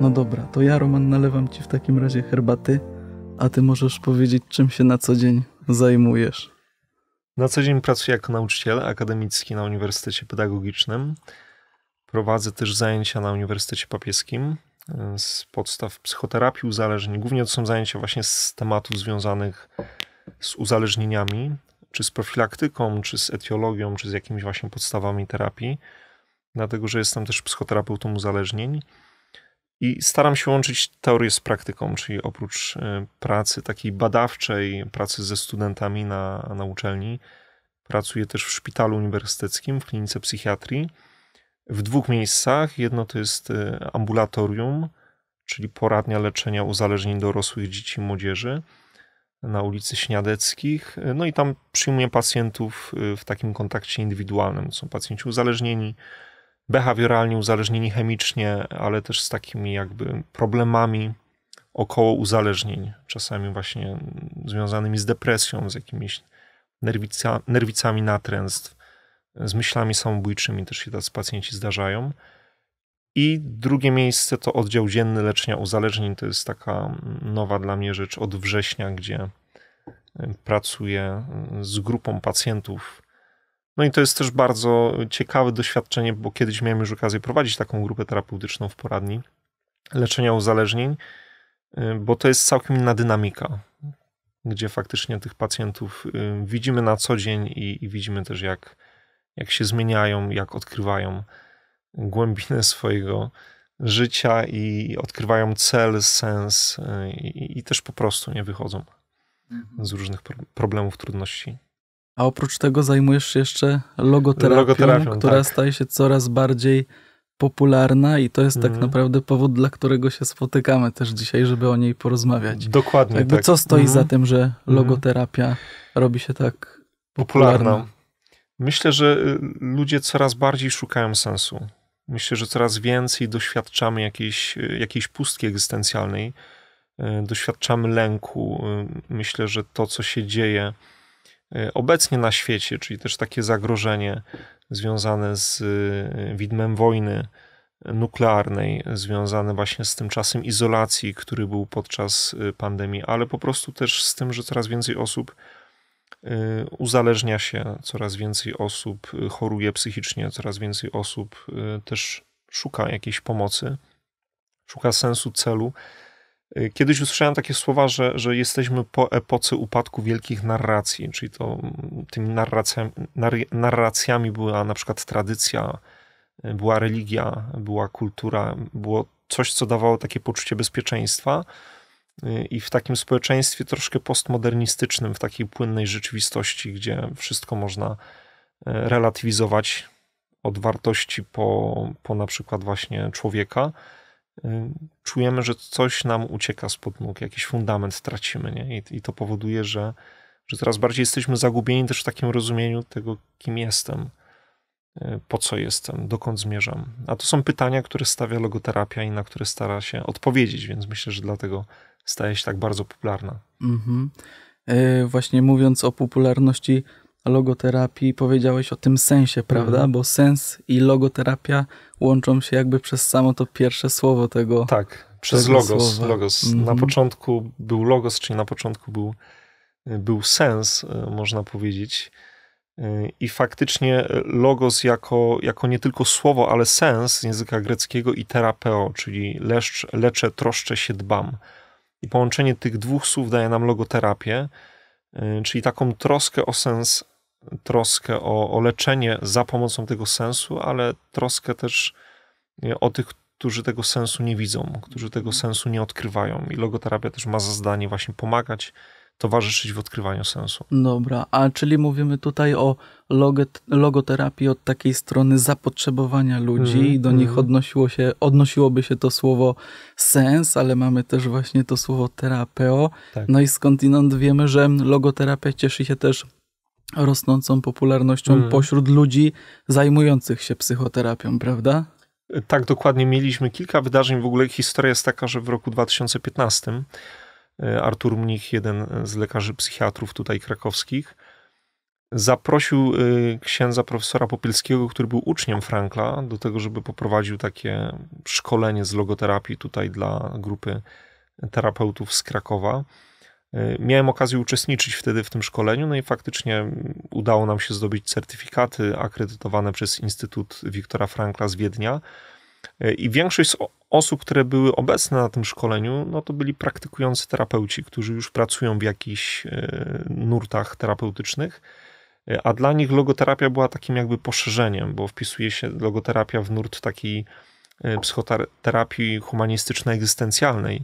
No dobra, to ja, Roman, nalewam ci w takim razie herbaty, a ty możesz powiedzieć, czym się na co dzień zajmujesz. Na co dzień pracuję jako nauczyciel akademicki na Uniwersytecie Pedagogicznym. Prowadzę też zajęcia na Uniwersytecie Papieskim e, z podstaw psychoterapii uzależnień. Głównie to są zajęcia właśnie z tematów związanych z uzależnieniami, czy z profilaktyką, czy z etiologią, czy z jakimiś właśnie podstawami terapii, dlatego że jestem też psychoterapeutą uzależnień. I staram się łączyć teorię z praktyką, czyli oprócz e, pracy takiej badawczej, pracy ze studentami na, na uczelni, pracuję też w szpitalu uniwersyteckim, w klinice psychiatrii, w dwóch miejscach. Jedno to jest e, ambulatorium, czyli poradnia leczenia uzależnień dorosłych dzieci i młodzieży na ulicy Śniadeckich. No i tam przyjmuję pacjentów e, w takim kontakcie indywidualnym. Są pacjenci uzależnieni, behawioralnie uzależnieni chemicznie, ale też z takimi jakby problemami około uzależnień, czasami właśnie związanymi z depresją, z jakimiś nerwica, nerwicami natręstw, z myślami samobójczymi też się tacy pacjenci zdarzają. I drugie miejsce to oddział dzienny leczenia uzależnień. To jest taka nowa dla mnie rzecz od września, gdzie pracuję z grupą pacjentów no i to jest też bardzo ciekawe doświadczenie, bo kiedyś miałem już okazję prowadzić taką grupę terapeutyczną w poradni leczenia uzależnień, y, bo to jest całkiem inna dynamika, gdzie faktycznie tych pacjentów y, widzimy na co dzień i, i widzimy też, jak, jak się zmieniają, jak odkrywają głębinę swojego życia i odkrywają cel, sens y, i, i też po prostu nie wychodzą mhm. z różnych problemów, trudności. A oprócz tego zajmujesz się jeszcze logoterapią, logoterapią która tak. staje się coraz bardziej popularna i to jest tak mhm. naprawdę powód, dla którego się spotykamy też dzisiaj, żeby o niej porozmawiać. Dokładnie Jakby tak. co stoi za mhm. tym, że mhm. logoterapia robi się tak popularna? popularna? Myślę, że y, ludzie coraz bardziej szukają sensu. Myślę, że coraz więcej doświadczamy jakiejś, y, jakiejś pustki egzystencjalnej, y, doświadczamy lęku. Myślę, że to, co się dzieje, obecnie na świecie, czyli też takie zagrożenie związane z e, widmem wojny nuklearnej, związane właśnie z tym czasem izolacji, który był podczas e, pandemii, ale po prostu też z tym, że coraz więcej osób uzależnia się, coraz więcej osób choruje psychicznie, coraz więcej osób też szuka jakiejś pomocy, szuka sensu, celu. Y, kiedyś usłyszałem takie słowa, że, że jesteśmy po epoce upadku wielkich narracji, czyli to mm, tymi narracjami, narracjami była na przykład tradycja, y, była religia, była kultura, było coś, co dawało takie poczucie bezpieczeństwa. Y, I w takim społeczeństwie troszkę postmodernistycznym, w takiej płynnej rzeczywistości, gdzie wszystko można relatywizować od wartości po, po na przykład właśnie człowieka, czujemy, że coś nam ucieka spod nóg, jakiś fundament tracimy, nie? I, i to powoduje, że, że coraz bardziej jesteśmy zagubieni też w takim rozumieniu tego, kim jestem, y, po co jestem, dokąd zmierzam. A to są pytania, które stawia logoterapia i na które stara się odpowiedzieć, więc myślę, że dlatego staje się tak bardzo popularna. Mhm. Yy, właśnie mówiąc o popularności logoterapii powiedziałeś o tym sensie, prawda? Mhm. Bo sens i logoterapia łączą się jakby przez samo to pierwsze słowo tego. Tak, przez tego logos. Słowa. logos. Mhm. Na początku był logos, czyli na początku był, był sens, e, można powiedzieć. E, I faktycznie logos jako, jako nie tylko słowo, ale sens z języka greckiego i terapeo, czyli leszcz, leczę, troszczę się, dbam. I połączenie tych dwóch słów daje nam logoterapię, czyli taką troskę o sens troskę o, o leczenie za pomocą tego sensu, ale troskę też o tych, którzy tego sensu nie widzą, którzy tego sensu nie odkrywają. I logoterapia też ma za zadanie właśnie pomagać, towarzyszyć w odkrywaniu sensu. Dobra, a czyli mówimy tutaj o logoterapii od takiej strony zapotrzebowania ludzi mm, i do mm. nich odnosiło się, odnosiłoby się to słowo sens, ale mamy też właśnie to słowo terapeo. Tak. No i skądinąd wiemy, że logoterapia cieszy się też rosnącą popularnością mm. pośród ludzi zajmujących się psychoterapią, prawda? Tak, dokładnie. Mieliśmy kilka wydarzeń. W ogóle historia jest taka, że w roku 2015 e, Artur Mnich, jeden z lekarzy psychiatrów tutaj krakowskich, zaprosił księdza profesora Popielskiego, który był uczniem Frankla, do tego, żeby poprowadził takie szkolenie z logoterapii tutaj dla grupy terapeutów z Krakowa. Miałem okazję uczestniczyć wtedy w tym szkoleniu, no i faktycznie udało nam się zdobyć certyfikaty akredytowane przez Instytut Wiktora Frankla z Wiednia. I większość z osób, które były obecne na tym szkoleniu, no to byli praktykujący terapeuci, którzy już pracują w jakichś e, nurtach terapeutycznych, e, a dla nich logoterapia była takim jakby poszerzeniem, bo wpisuje się logoterapia w nurt takiej e, psychoterapii humanistyczno-egzystencjalnej,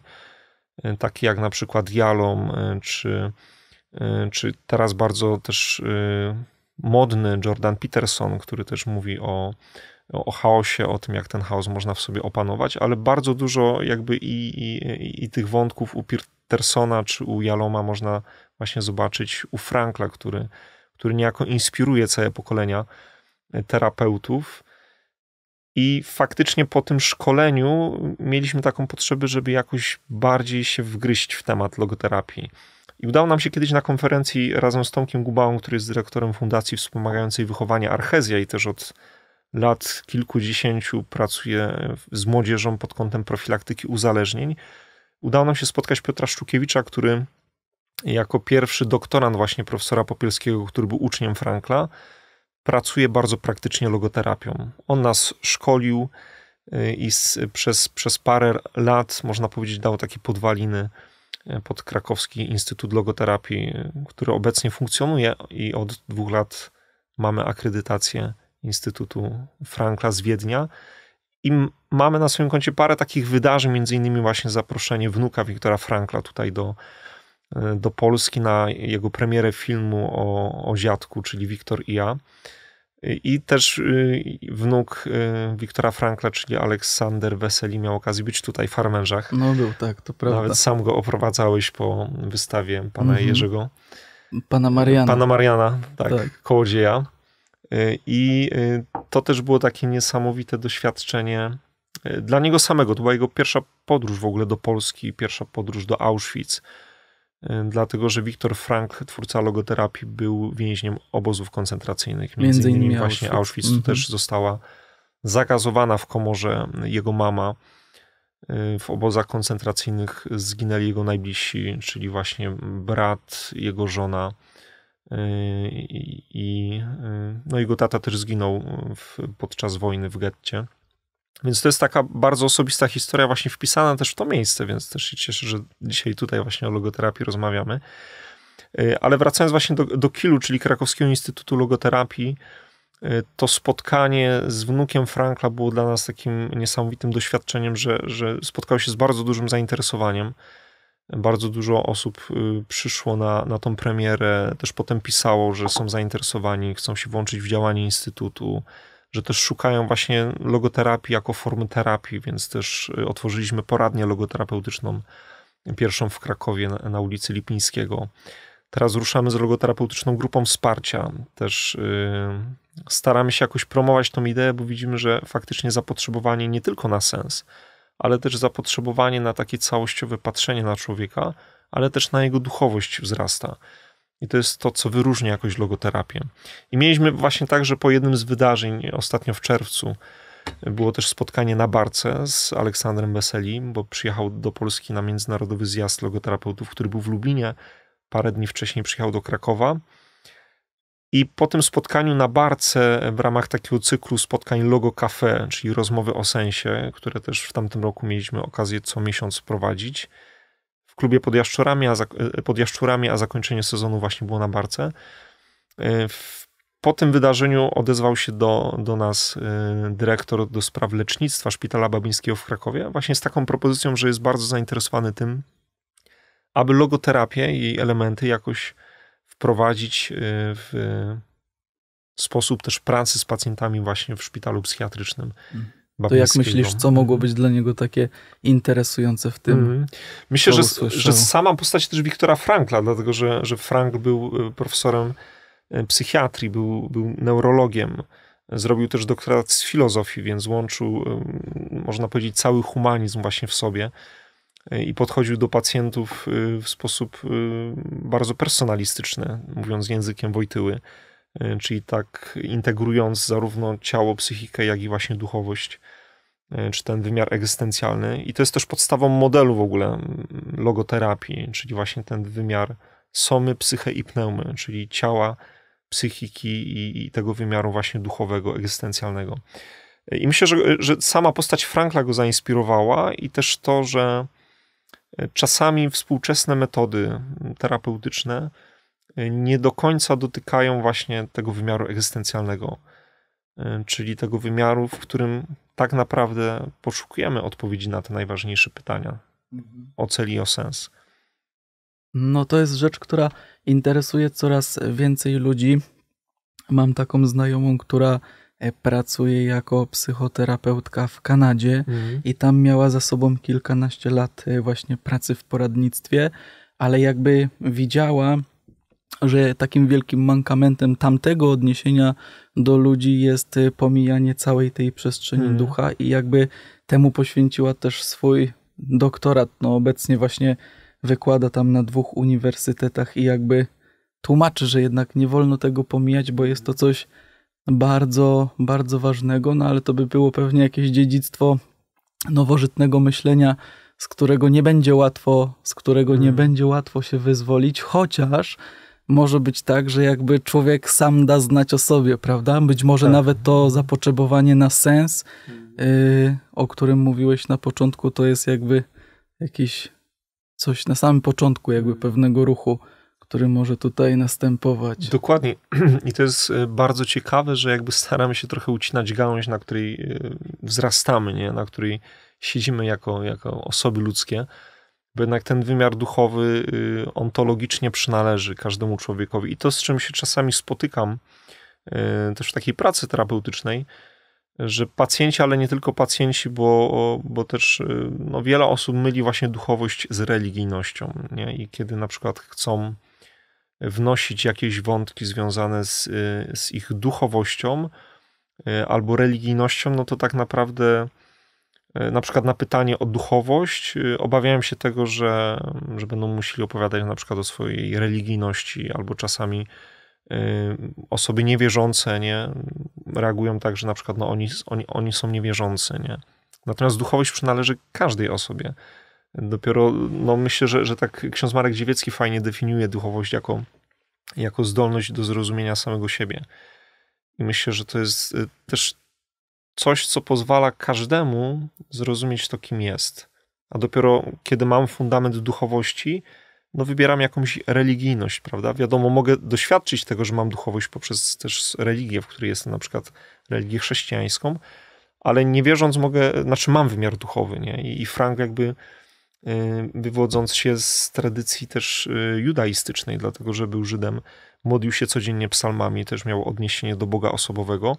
taki jak na przykład Jalom, czy, czy teraz bardzo też modny Jordan Peterson, który też mówi o o chaosie, o tym, jak ten chaos można w sobie opanować, ale bardzo dużo jakby i, i, i tych wątków u Petersona czy u Jaloma można właśnie zobaczyć u Frankla, który, który niejako inspiruje całe pokolenia e, terapeutów. I faktycznie po tym szkoleniu mieliśmy taką potrzebę, żeby jakoś bardziej się wgryźć w temat logoterapii. I udało nam się kiedyś na konferencji razem z Tomkiem Gubałą, który jest dyrektorem Fundacji Wspomagającej Wychowanie Archezja i też od lat kilkudziesięciu pracuję z młodzieżą pod kątem profilaktyki uzależnień. Udało nam się spotkać Piotra Szczukiewicza, który jako pierwszy doktorant właśnie profesora Popielskiego, który był uczniem Frankla, pracuje bardzo praktycznie logoterapią. On nas szkolił y, i przez, przez parę lat, można powiedzieć, dał takie podwaliny y, pod Krakowski Instytut Logoterapii, y, który obecnie funkcjonuje i od dwóch lat mamy akredytację Instytutu Frankla z Wiednia. I mamy na swoim koncie parę takich wydarzeń, między innymi właśnie zaproszenie wnuka Wiktora Frankla tutaj do, e, do Polski na jego premierę filmu o, o dziadku, czyli Wiktor i ja. I też y, wnuk y, Wiktora Frankla, czyli Aleksander Weseli, miał okazję być tutaj w Farmężach. No był, tak, to prawda. Nawet sam go oprowadzałeś po wystawie pana mhm. Jerzego. Pana Mariana. Pana Mariana, tak, tak. Kołodzieja. Y, I y, to też było takie niesamowite doświadczenie y, dla niego samego. To była jego pierwsza podróż w ogóle do Polski, pierwsza podróż do Auschwitz. Dlatego, że Wiktor Frank, twórca logoterapii, był więźniem obozów koncentracyjnych. Między, Między innymi, właśnie Auschwitz, Auschwitz -hmm. też została zagazowana w komorze jego mama. W obozach koncentracyjnych zginęli jego najbliżsi, czyli właśnie brat, jego żona, i, i, no jego tata też zginął w, podczas wojny w getcie. Więc to jest taka bardzo osobista historia, właśnie wpisana też w to miejsce, więc też się cieszę, że dzisiaj tutaj właśnie o logoterapii rozmawiamy. Ale wracając właśnie do, do KILU, czyli Krakowskiego Instytutu Logoterapii, to spotkanie z wnukiem Frankla było dla nas takim niesamowitym doświadczeniem, że, że spotkał się z bardzo dużym zainteresowaniem. Bardzo dużo osób y, przyszło na, na tą premierę, też potem pisało, że są zainteresowani, chcą się włączyć w działanie Instytutu, że też szukają właśnie logoterapii jako formy terapii, więc też y, otworzyliśmy poradnię logoterapeutyczną, pierwszą w Krakowie na, na ulicy Lipińskiego. Teraz ruszamy z logoterapeutyczną grupą wsparcia. Też yy, staramy się jakoś promować tą ideę, bo widzimy, że faktycznie zapotrzebowanie nie tylko na sens, ale też zapotrzebowanie na takie całościowe patrzenie na człowieka, ale też na jego duchowość wzrasta. I to jest to, co wyróżnia jakoś logoterapię. I mieliśmy właśnie tak, że po jednym z wydarzeń, ostatnio w czerwcu, było też spotkanie na barce z Aleksandrem Weseli, bo przyjechał do Polski na międzynarodowy zjazd logoterapeutów, który był w Lublinie. Parę dni wcześniej przyjechał do Krakowa i po tym spotkaniu na barce w ramach takiego cyklu spotkań Logo Cafe, czyli rozmowy o sensie, które też w tamtym roku mieliśmy okazję co miesiąc prowadzić, w klubie pod Jaszczurami, a, pod Jaszczurami, a zakończenie sezonu właśnie było na barce. E, po tym wydarzeniu odezwał się do, do nas e, dyrektor do spraw lecznictwa Szpitala Babińskiego w Krakowie, właśnie z taką propozycją, że jest bardzo zainteresowany tym, aby logoterapię i elementy jakoś wprowadzić y, w sposób też pracy z pacjentami właśnie w szpitalu psychiatrycznym. To jak myślisz, co mogło być dla niego takie interesujące w tym? Mm. Myślę, że, że sama postać też Wiktora Frankla, dlatego że, że Frank był y, profesorem y, psychiatrii, był, był neurologiem. Zrobił też doktorat z filozofii, więc łączył, można powiedzieć, cały humanizm właśnie w sobie i podchodził do pacjentów y, w sposób y, bardzo personalistyczny, mówiąc językiem Wojtyły. czyli tak integrując zarówno ciało, psychikę, jak i właśnie duchowość, czy ten wymiar egzystencjalny. I to jest też podstawą modelu w ogóle logoterapii, czyli właśnie ten wymiar somy, psyche i pneumy, czyli ciała, psychiki i, i tego wymiaru właśnie duchowego, egzystencjalnego. I myślę, że, że sama postać Frankla go zainspirowała i też to, że czasami współczesne metody terapeutyczne nie do końca dotykają właśnie tego wymiaru egzystencjalnego, czyli tego wymiaru, w którym tak naprawdę poszukujemy odpowiedzi na te najważniejsze pytania o cel i o sens. No to jest rzecz, która interesuje coraz więcej ludzi. Mam taką znajomą, która e, pracuje jako psychoterapeutka w Kanadzie mhm. i tam miała za sobą kilkanaście lat e, właśnie pracy w poradnictwie, ale jakby widziała, że takim wielkim mankamentem tamtego odniesienia do ludzi jest e, pomijanie całej tej przestrzeni mhm. ducha i jakby temu poświęciła też swój doktorat. No obecnie właśnie wykłada tam na dwóch uniwersytetach i jakby tłumaczy, że jednak nie wolno tego pomijać, bo jest to coś bardzo, bardzo ważnego, no ale to by było pewnie jakieś dziedzictwo nowożytnego myślenia, z którego nie będzie łatwo, z którego hmm. nie będzie łatwo się wyzwolić, chociaż może być tak, że jakby człowiek sam da znać o sobie, prawda? Być może tak. nawet to zapotrzebowanie na sens, yy, o którym mówiłeś na początku, to jest jakby jakiś coś na samym początku jakby pewnego ruchu, który może tutaj następować. Dokładnie. I to jest e, bardzo ciekawe, że jakby staramy się trochę ucinać gałąź, na której e, wzrastamy, nie? na której siedzimy jako, jako osoby ludzkie, bo jednak ten wymiar duchowy e, ontologicznie przynależy każdemu człowiekowi. I to, z czym się czasami spotykam też w takiej pracy terapeutycznej, że pacjenci, ale nie tylko pacjenci, bo, bo też no, wiele osób myli właśnie duchowość z religijnością. Nie? I kiedy na przykład chcą wnosić jakieś wątki związane z, y, z ich duchowością y, albo religijnością, no to tak naprawdę na przykład na pytanie o duchowość obawiałem się tego, że, że będą musieli opowiadać na przykład o swojej religijności albo czasami Y, osoby niewierzące nie, reagują tak, że na przykład no, oni, oni, oni są niewierzący. Nie? Natomiast duchowość przynależy każdej osobie. Dopiero no, myślę, że, że tak ksiądz Marek Dziewiecki fajnie definiuje duchowość jako, jako zdolność do zrozumienia samego siebie. I myślę, że to jest y, też coś, co pozwala każdemu zrozumieć to, kim jest. A dopiero kiedy mam fundament duchowości, no wybieram jakąś religijność, prawda? Wiadomo, mogę doświadczyć tego, że mam duchowość poprzez też religię, w której jestem na przykład religię chrześcijańską, ale nie wierząc mogę, znaczy mam wymiar duchowy, nie? I Frank jakby wywodząc się z tradycji też y, judaistycznej, dlatego że był Żydem, modlił się codziennie psalmami, też miał odniesienie do Boga osobowego,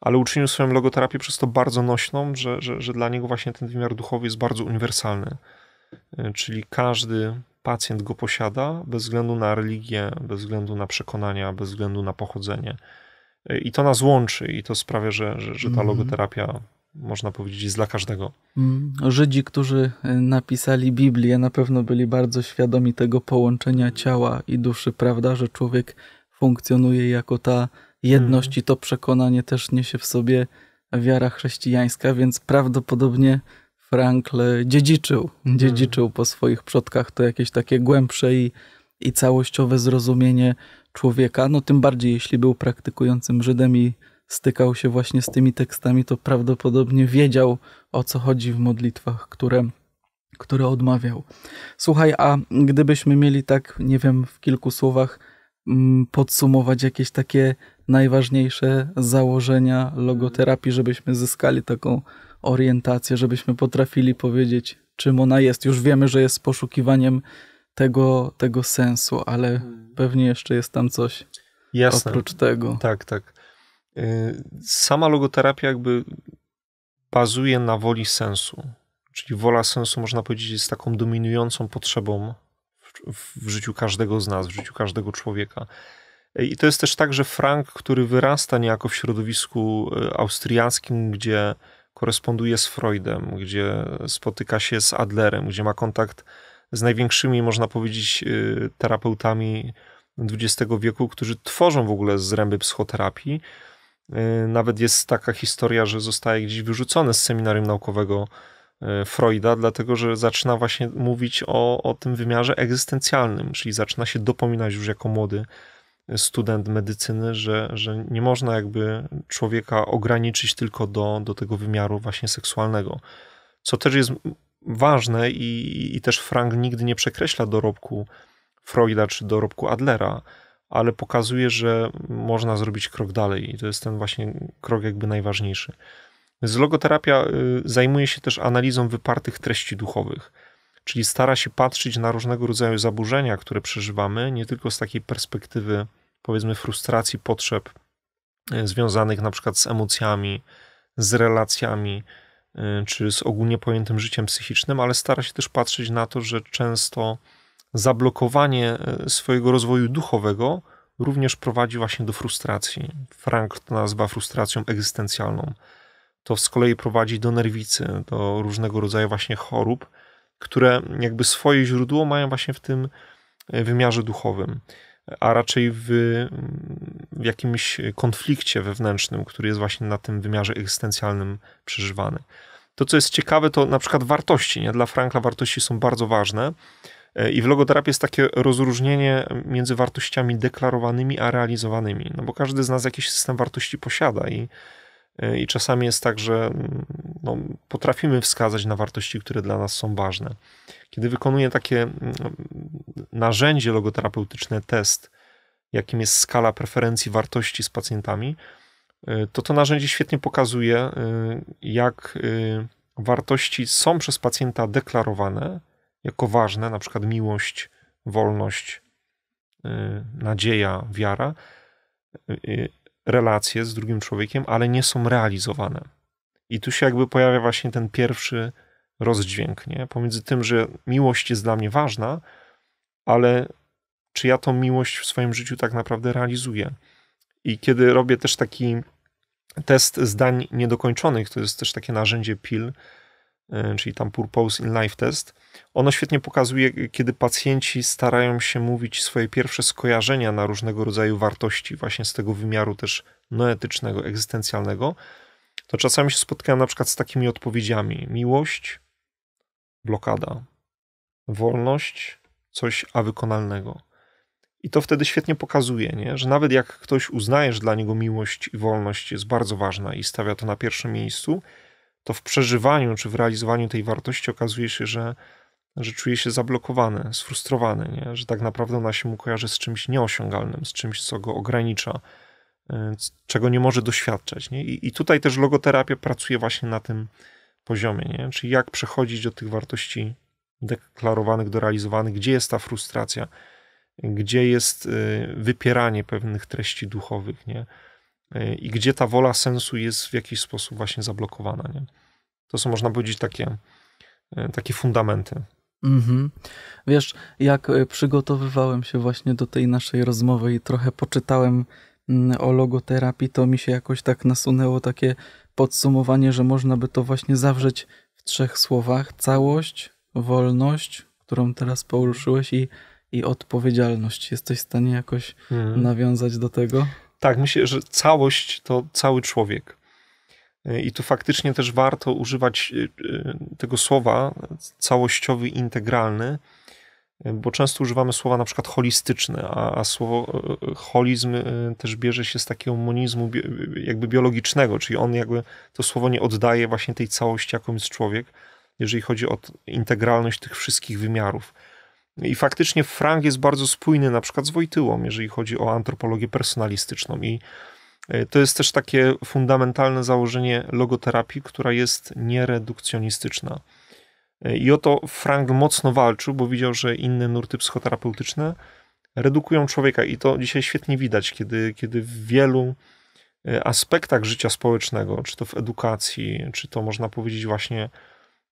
ale uczynił swoją logoterapię przez to bardzo nośną, że, że, że dla niego właśnie ten wymiar duchowy jest bardzo uniwersalny. Y, czyli każdy pacjent go posiada bez względu na religię, bez względu na przekonania, bez względu na pochodzenie. I to nas łączy i to sprawia, że, że, że ta mhm. logoterapia, można powiedzieć, jest dla każdego. Mm, Żydzi, którzy y, napisali Biblię, na pewno byli bardzo świadomi tego połączenia ciała i duszy, prawda, że człowiek funkcjonuje jako ta jedność mhm. i to przekonanie też niesie w sobie wiara chrześcijańska, więc prawdopodobnie Frankl dziedziczył, dziedziczył hmm. po swoich przodkach to jakieś takie głębsze i, i całościowe zrozumienie człowieka. No tym bardziej, jeśli był praktykującym Żydem i stykał się właśnie z tymi tekstami, to prawdopodobnie wiedział o co chodzi w modlitwach, które, które odmawiał. Słuchaj, a gdybyśmy mieli tak, nie wiem, w kilku słowach mm, podsumować jakieś takie najważniejsze założenia logoterapii, żebyśmy zyskali taką orientację, żebyśmy potrafili powiedzieć, czym ona jest. Już wiemy, że jest poszukiwaniem tego, tego sensu, ale hmm. pewnie jeszcze jest tam coś Jasne. oprócz tego. Tak, tak. Y, sama logoterapia jakby bazuje na woli sensu. Czyli wola sensu, można powiedzieć, jest taką dominującą potrzebą w, w życiu każdego z nas, w życiu każdego człowieka. I to jest też tak, że Frank, który wyrasta niejako w środowisku y, austriackim, gdzie koresponduje z Freudem, gdzie spotyka się z Adlerem, gdzie ma kontakt z największymi, można powiedzieć, y, terapeutami XX wieku, którzy tworzą w ogóle zręby psychoterapii. Y, nawet jest taka historia, że zostaje gdzieś wyrzucony z seminarium naukowego y, Freuda, dlatego że zaczyna właśnie mówić o, o tym wymiarze egzystencjalnym, czyli zaczyna się dopominać już jako młody student medycyny, że, że nie można jakby człowieka ograniczyć tylko do, do tego wymiaru właśnie seksualnego. Co też jest ważne i, i też Frank nigdy nie przekreśla dorobku Freuda czy dorobku Adlera, ale pokazuje, że można zrobić krok dalej i to jest ten właśnie krok jakby najważniejszy. Z logoterapia y, zajmuje się też analizą wypartych treści duchowych, czyli stara się patrzeć na różnego rodzaju zaburzenia, które przeżywamy, nie tylko z takiej perspektywy powiedzmy frustracji, potrzeb y, związanych na przykład z emocjami, z relacjami, y, czy z ogólnie pojętym życiem psychicznym, ale stara się też patrzeć na to, że często zablokowanie e, swojego rozwoju duchowego również prowadzi właśnie do frustracji. Frank to nazywa frustracją egzystencjalną. To z kolei prowadzi do nerwicy, do różnego rodzaju właśnie chorób, które jakby swoje źródło mają właśnie w tym e, wymiarze duchowym, a raczej w, w jakimś konflikcie wewnętrznym, który jest właśnie na tym wymiarze egzystencjalnym przeżywany. To, co jest ciekawe, to na przykład wartości. Nie? Dla Franka wartości są bardzo ważne. E, I w logoterapii jest takie rozróżnienie między wartościami deklarowanymi a realizowanymi. No bo każdy z nas jakiś system wartości posiada i, e, i czasami jest tak, że mm, no, potrafimy wskazać na wartości, które dla nas są ważne. Kiedy wykonuję takie mm, narzędzie logoterapeutyczne, test, jakim jest skala preferencji wartości z pacjentami, e, to to narzędzie świetnie pokazuje, jak wartości są przez pacjenta deklarowane, jako ważne, na przykład miłość, wolność, y, nadzieja, wiara, y, y, relacje z drugim człowiekiem, ale nie są realizowane. I tu się jakby pojawia właśnie ten pierwszy rozdźwięk, nie? Pomiędzy tym, że miłość jest dla mnie ważna, ale czy ja tą miłość w swoim życiu tak naprawdę realizuję? I kiedy robię też taki test zdań niedokończonych, to jest też takie narzędzie PIL, czyli tam Purpose in Life Test, ono świetnie pokazuje, kiedy pacjenci starają się mówić swoje pierwsze skojarzenia na różnego rodzaju wartości, właśnie z tego wymiaru też noetycznego, egzystencjalnego, to czasami się spotkałem na przykład z takimi odpowiedziami: miłość, blokada, wolność, coś awykonalnego. I to wtedy świetnie pokazuje, nie? że nawet jak ktoś uznaje, że dla niego miłość i wolność jest bardzo ważna i stawia to na pierwszym miejscu, to w przeżywaniu czy w realizowaniu tej wartości okazuje się, że że czuje się zablokowany, sfrustrowany, nie? że tak naprawdę ona się mu kojarzy z czymś nieosiągalnym, z czymś, co go ogranicza, e, czego nie może doświadczać. Nie? I, I tutaj też logoterapia pracuje właśnie na tym poziomie, nie? czyli jak przechodzić od tych wartości deklarowanych do realizowanych, gdzie jest ta frustracja, gdzie jest e, wypieranie pewnych treści duchowych, nie? E, i gdzie ta wola sensu jest w jakiś sposób właśnie zablokowana. Nie? To są, można powiedzieć, takie, takie fundamenty Mhm. Wiesz, jak e, przygotowywałem się właśnie do tej naszej rozmowy i trochę poczytałem mm, o logoterapii, to mi się jakoś tak nasunęło takie podsumowanie, że można by to właśnie zawrzeć w trzech słowach: całość, wolność, którą teraz poruszyłeś, i, i odpowiedzialność. Jesteś w stanie jakoś mhm. nawiązać do tego? Tak, myślę, że całość to cały człowiek. I tu faktycznie też warto używać y, y, tego słowa całościowy, integralny, bo często używamy słowa na przykład holistyczne, a, słowo holizm też bierze się z takiego monizmu jakby biologicznego, czyli on jakby to słowo nie oddaje właśnie tej całości, jaką jest człowiek, jeżeli chodzi o integralność tych wszystkich wymiarów. I faktycznie Frank jest bardzo spójny na przykład z Wojtyłą, jeżeli chodzi o antropologię personalistyczną i E, to jest też takie fundamentalne założenie logoterapii, która jest nieredukcjonistyczna. E, I o to Frank mocno walczył, bo widział, że inne nurty psychoterapeutyczne redukują człowieka i to dzisiaj świetnie widać, kiedy, kiedy w wielu e, aspektach życia społecznego, czy to w edukacji, czy to można powiedzieć właśnie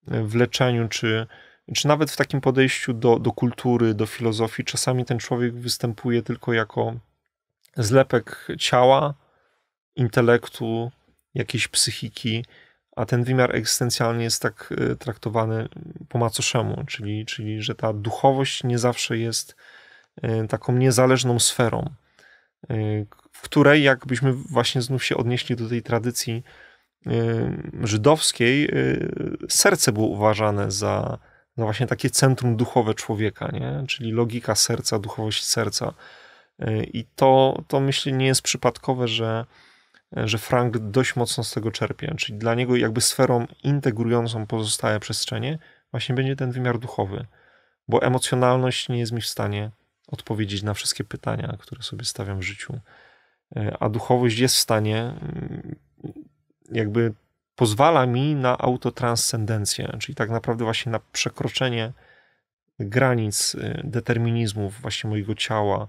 w leczeniu, czy, czy nawet w takim podejściu do, do kultury, do filozofii, czasami ten człowiek występuje tylko jako zlepek ciała, intelektu, jakiejś psychiki, a ten wymiar egzystencjalny jest tak e, traktowany po macoszemu, czyli, czyli że ta duchowość nie zawsze jest taką niezależną sferą, w której jakbyśmy właśnie znów się odnieśli do tej tradycji żydowskiej, serce było uważane za, za właśnie takie centrum duchowe człowieka, nie? czyli logika serca, duchowość serca. I to, to myślę nie jest przypadkowe, że, że Frank dość mocno z tego czerpie. Czyli dla niego jakby sferą integrującą pozostałe przestrzenie właśnie będzie ten wymiar duchowy, bo emocjonalność nie jest mi w stanie odpowiedzieć na wszystkie pytania, które sobie stawiam w życiu. A duchowość jest w stanie, mm, jakby pozwala mi na autotranscendencję, czyli tak naprawdę właśnie na przekroczenie granic y, determinizmów właśnie mojego ciała,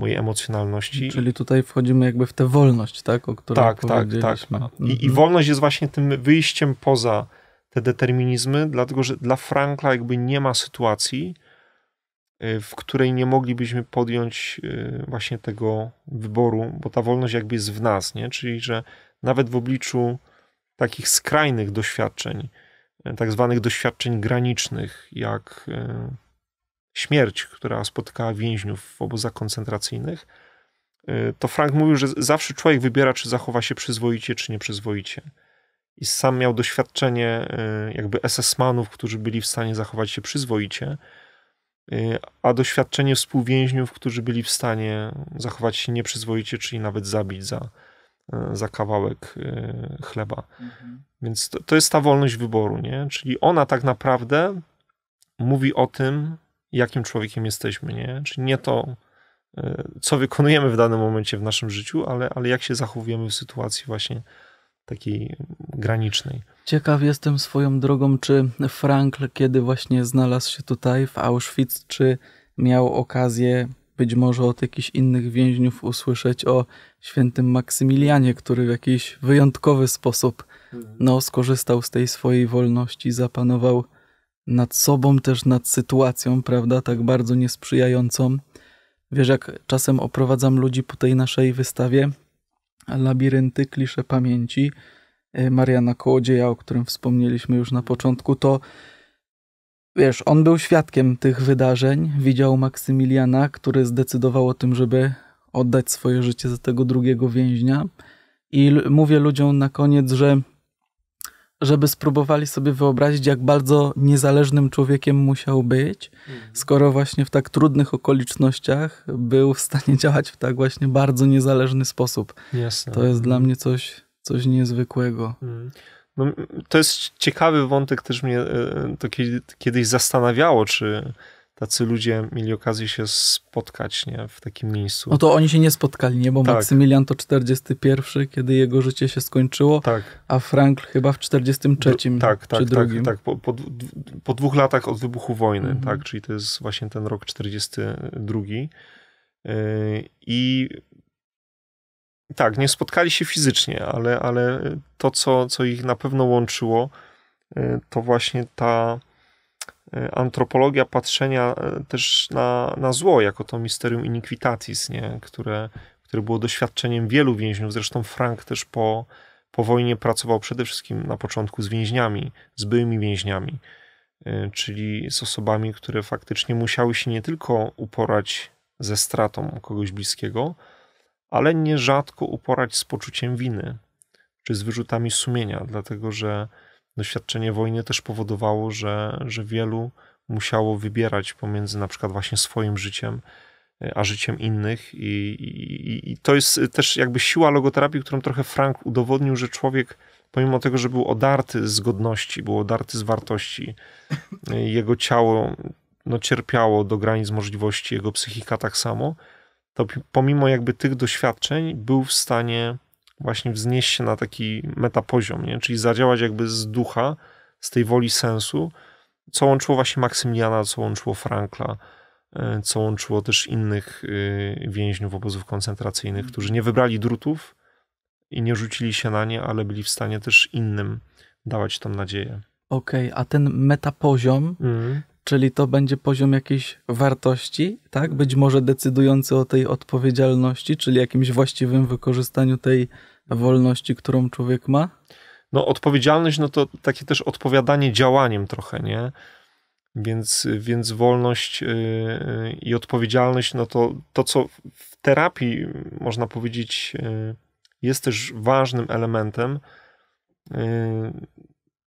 mojej emocjonalności. Czyli tutaj wchodzimy jakby w tę wolność, tak? O której tak, tak, tak. I, I mhm. wolność jest właśnie tym wyjściem poza te determinizmy, dlatego że dla Frankla jakby nie ma sytuacji, y, w której nie moglibyśmy podjąć y, właśnie tego wyboru, bo ta wolność jakby jest w nas, nie? Czyli, że nawet w obliczu takich skrajnych doświadczeń, y, tak zwanych doświadczeń granicznych, jak śmierć, która spotkała więźniów w obozach koncentracyjnych, y, to Frank mówił, że zawsze człowiek wybiera, czy zachowa się przyzwoicie, czy nieprzyzwoicie. I sam miał doświadczenie y, jakby SS-manów, którzy byli w stanie zachować się przyzwoicie, y, a doświadczenie współwięźniów, którzy byli w stanie zachować się nieprzyzwoicie, czyli nawet zabić za, za kawałek chleba. Mhm. Więc to, to jest ta wolność wyboru, nie? Czyli ona tak naprawdę mówi o tym, jakim człowiekiem jesteśmy, nie? Czyli nie to, e, co wykonujemy w danym momencie w naszym życiu, ale, ale jak się zachowujemy w sytuacji właśnie takiej granicznej. Ciekaw jestem swoją drogą, czy Frankl, kiedy właśnie znalazł się tutaj w Auschwitz, czy miał okazję być może od jakichś innych więźniów usłyszeć o świętym Maksymilianie, który w jakiś wyjątkowy sposób no, skorzystał z tej swojej wolności, zapanował nad sobą, też nad sytuacją, prawda, tak bardzo niesprzyjającą. Wiesz, jak czasem oprowadzam ludzi po tej naszej wystawie Labirynty, klisze pamięci e, Mariana Kołodzieja, o którym wspomnieliśmy już na początku, to wiesz, on był świadkiem tych wydarzeń, widział Maksymiliana, który zdecydował o tym, żeby oddać swoje życie za tego drugiego więźnia. I mówię ludziom na koniec, że żeby spróbowali sobie wyobrazić, jak bardzo niezależnym człowiekiem musiał być, mhm. skoro właśnie w tak trudnych okolicznościach był w stanie działać w tak właśnie bardzo niezależny sposób. Jasne. To jest dla mhm. mnie coś, coś niezwykłego. Mhm. No, to jest ciekawy wątek, też mnie e, to kiedyś zastanawiało, czy tacy ludzie mieli okazję się spotkać nie, w takim miejscu. No to oni się nie spotkali, nie? Bo tak. Maksymilian to 41, kiedy jego życie się skończyło, tak. a Frankl chyba w 43 Dru tak, tak, czy tak, drugim. Tak, po, po, po, dwóch latach od wybuchu wojny, mhm. tak, czyli to jest właśnie ten rok 42. Yy, I tak, nie spotkali się fizycznie, ale, ale to, co, co ich na pewno łączyło, yy, to właśnie ta antropologia patrzenia e, też na, na zło, jako to misterium iniquitatis, nie? Które, które było doświadczeniem wielu więźniów. Zresztą Frank też po, po wojnie pracował przede wszystkim na początku z więźniami, z byłymi więźniami, e, czyli z osobami, które faktycznie musiały się nie tylko uporać ze stratą kogoś bliskiego, ale nierzadko uporać z poczuciem winy czy z wyrzutami sumienia, dlatego że doświadczenie wojny też powodowało, że, że wielu musiało wybierać pomiędzy na przykład właśnie swoim życiem, e, a życiem innych. I, i, I, to jest też jakby siła logoterapii, którą trochę Frank udowodnił, że człowiek, pomimo tego, że był odarty z godności, był odarty z wartości, e, jego ciało no, cierpiało do granic możliwości, jego psychika tak samo, to pomimo jakby tych doświadczeń był w stanie właśnie wznieść się na taki metapoziom, nie? czyli zadziałać jakby z ducha, z tej woli sensu, co łączyło właśnie Maksymiliana, co łączyło Frankla, e, co łączyło też innych e, więźniów obozów koncentracyjnych, którzy nie wybrali drutów i nie rzucili się na nie, ale byli w stanie też innym dawać tą nadzieję. Okej, okay, a ten metapoziom, mm. czyli to będzie poziom jakiejś wartości, tak? Być może decydujący o tej odpowiedzialności, czyli jakimś właściwym wykorzystaniu tej wolności, którą człowiek ma? No, odpowiedzialność, no to takie też odpowiadanie działaniem trochę, nie? Więc, więc wolność i odpowiedzialność, no to to, co w terapii można powiedzieć jest też ważnym elementem,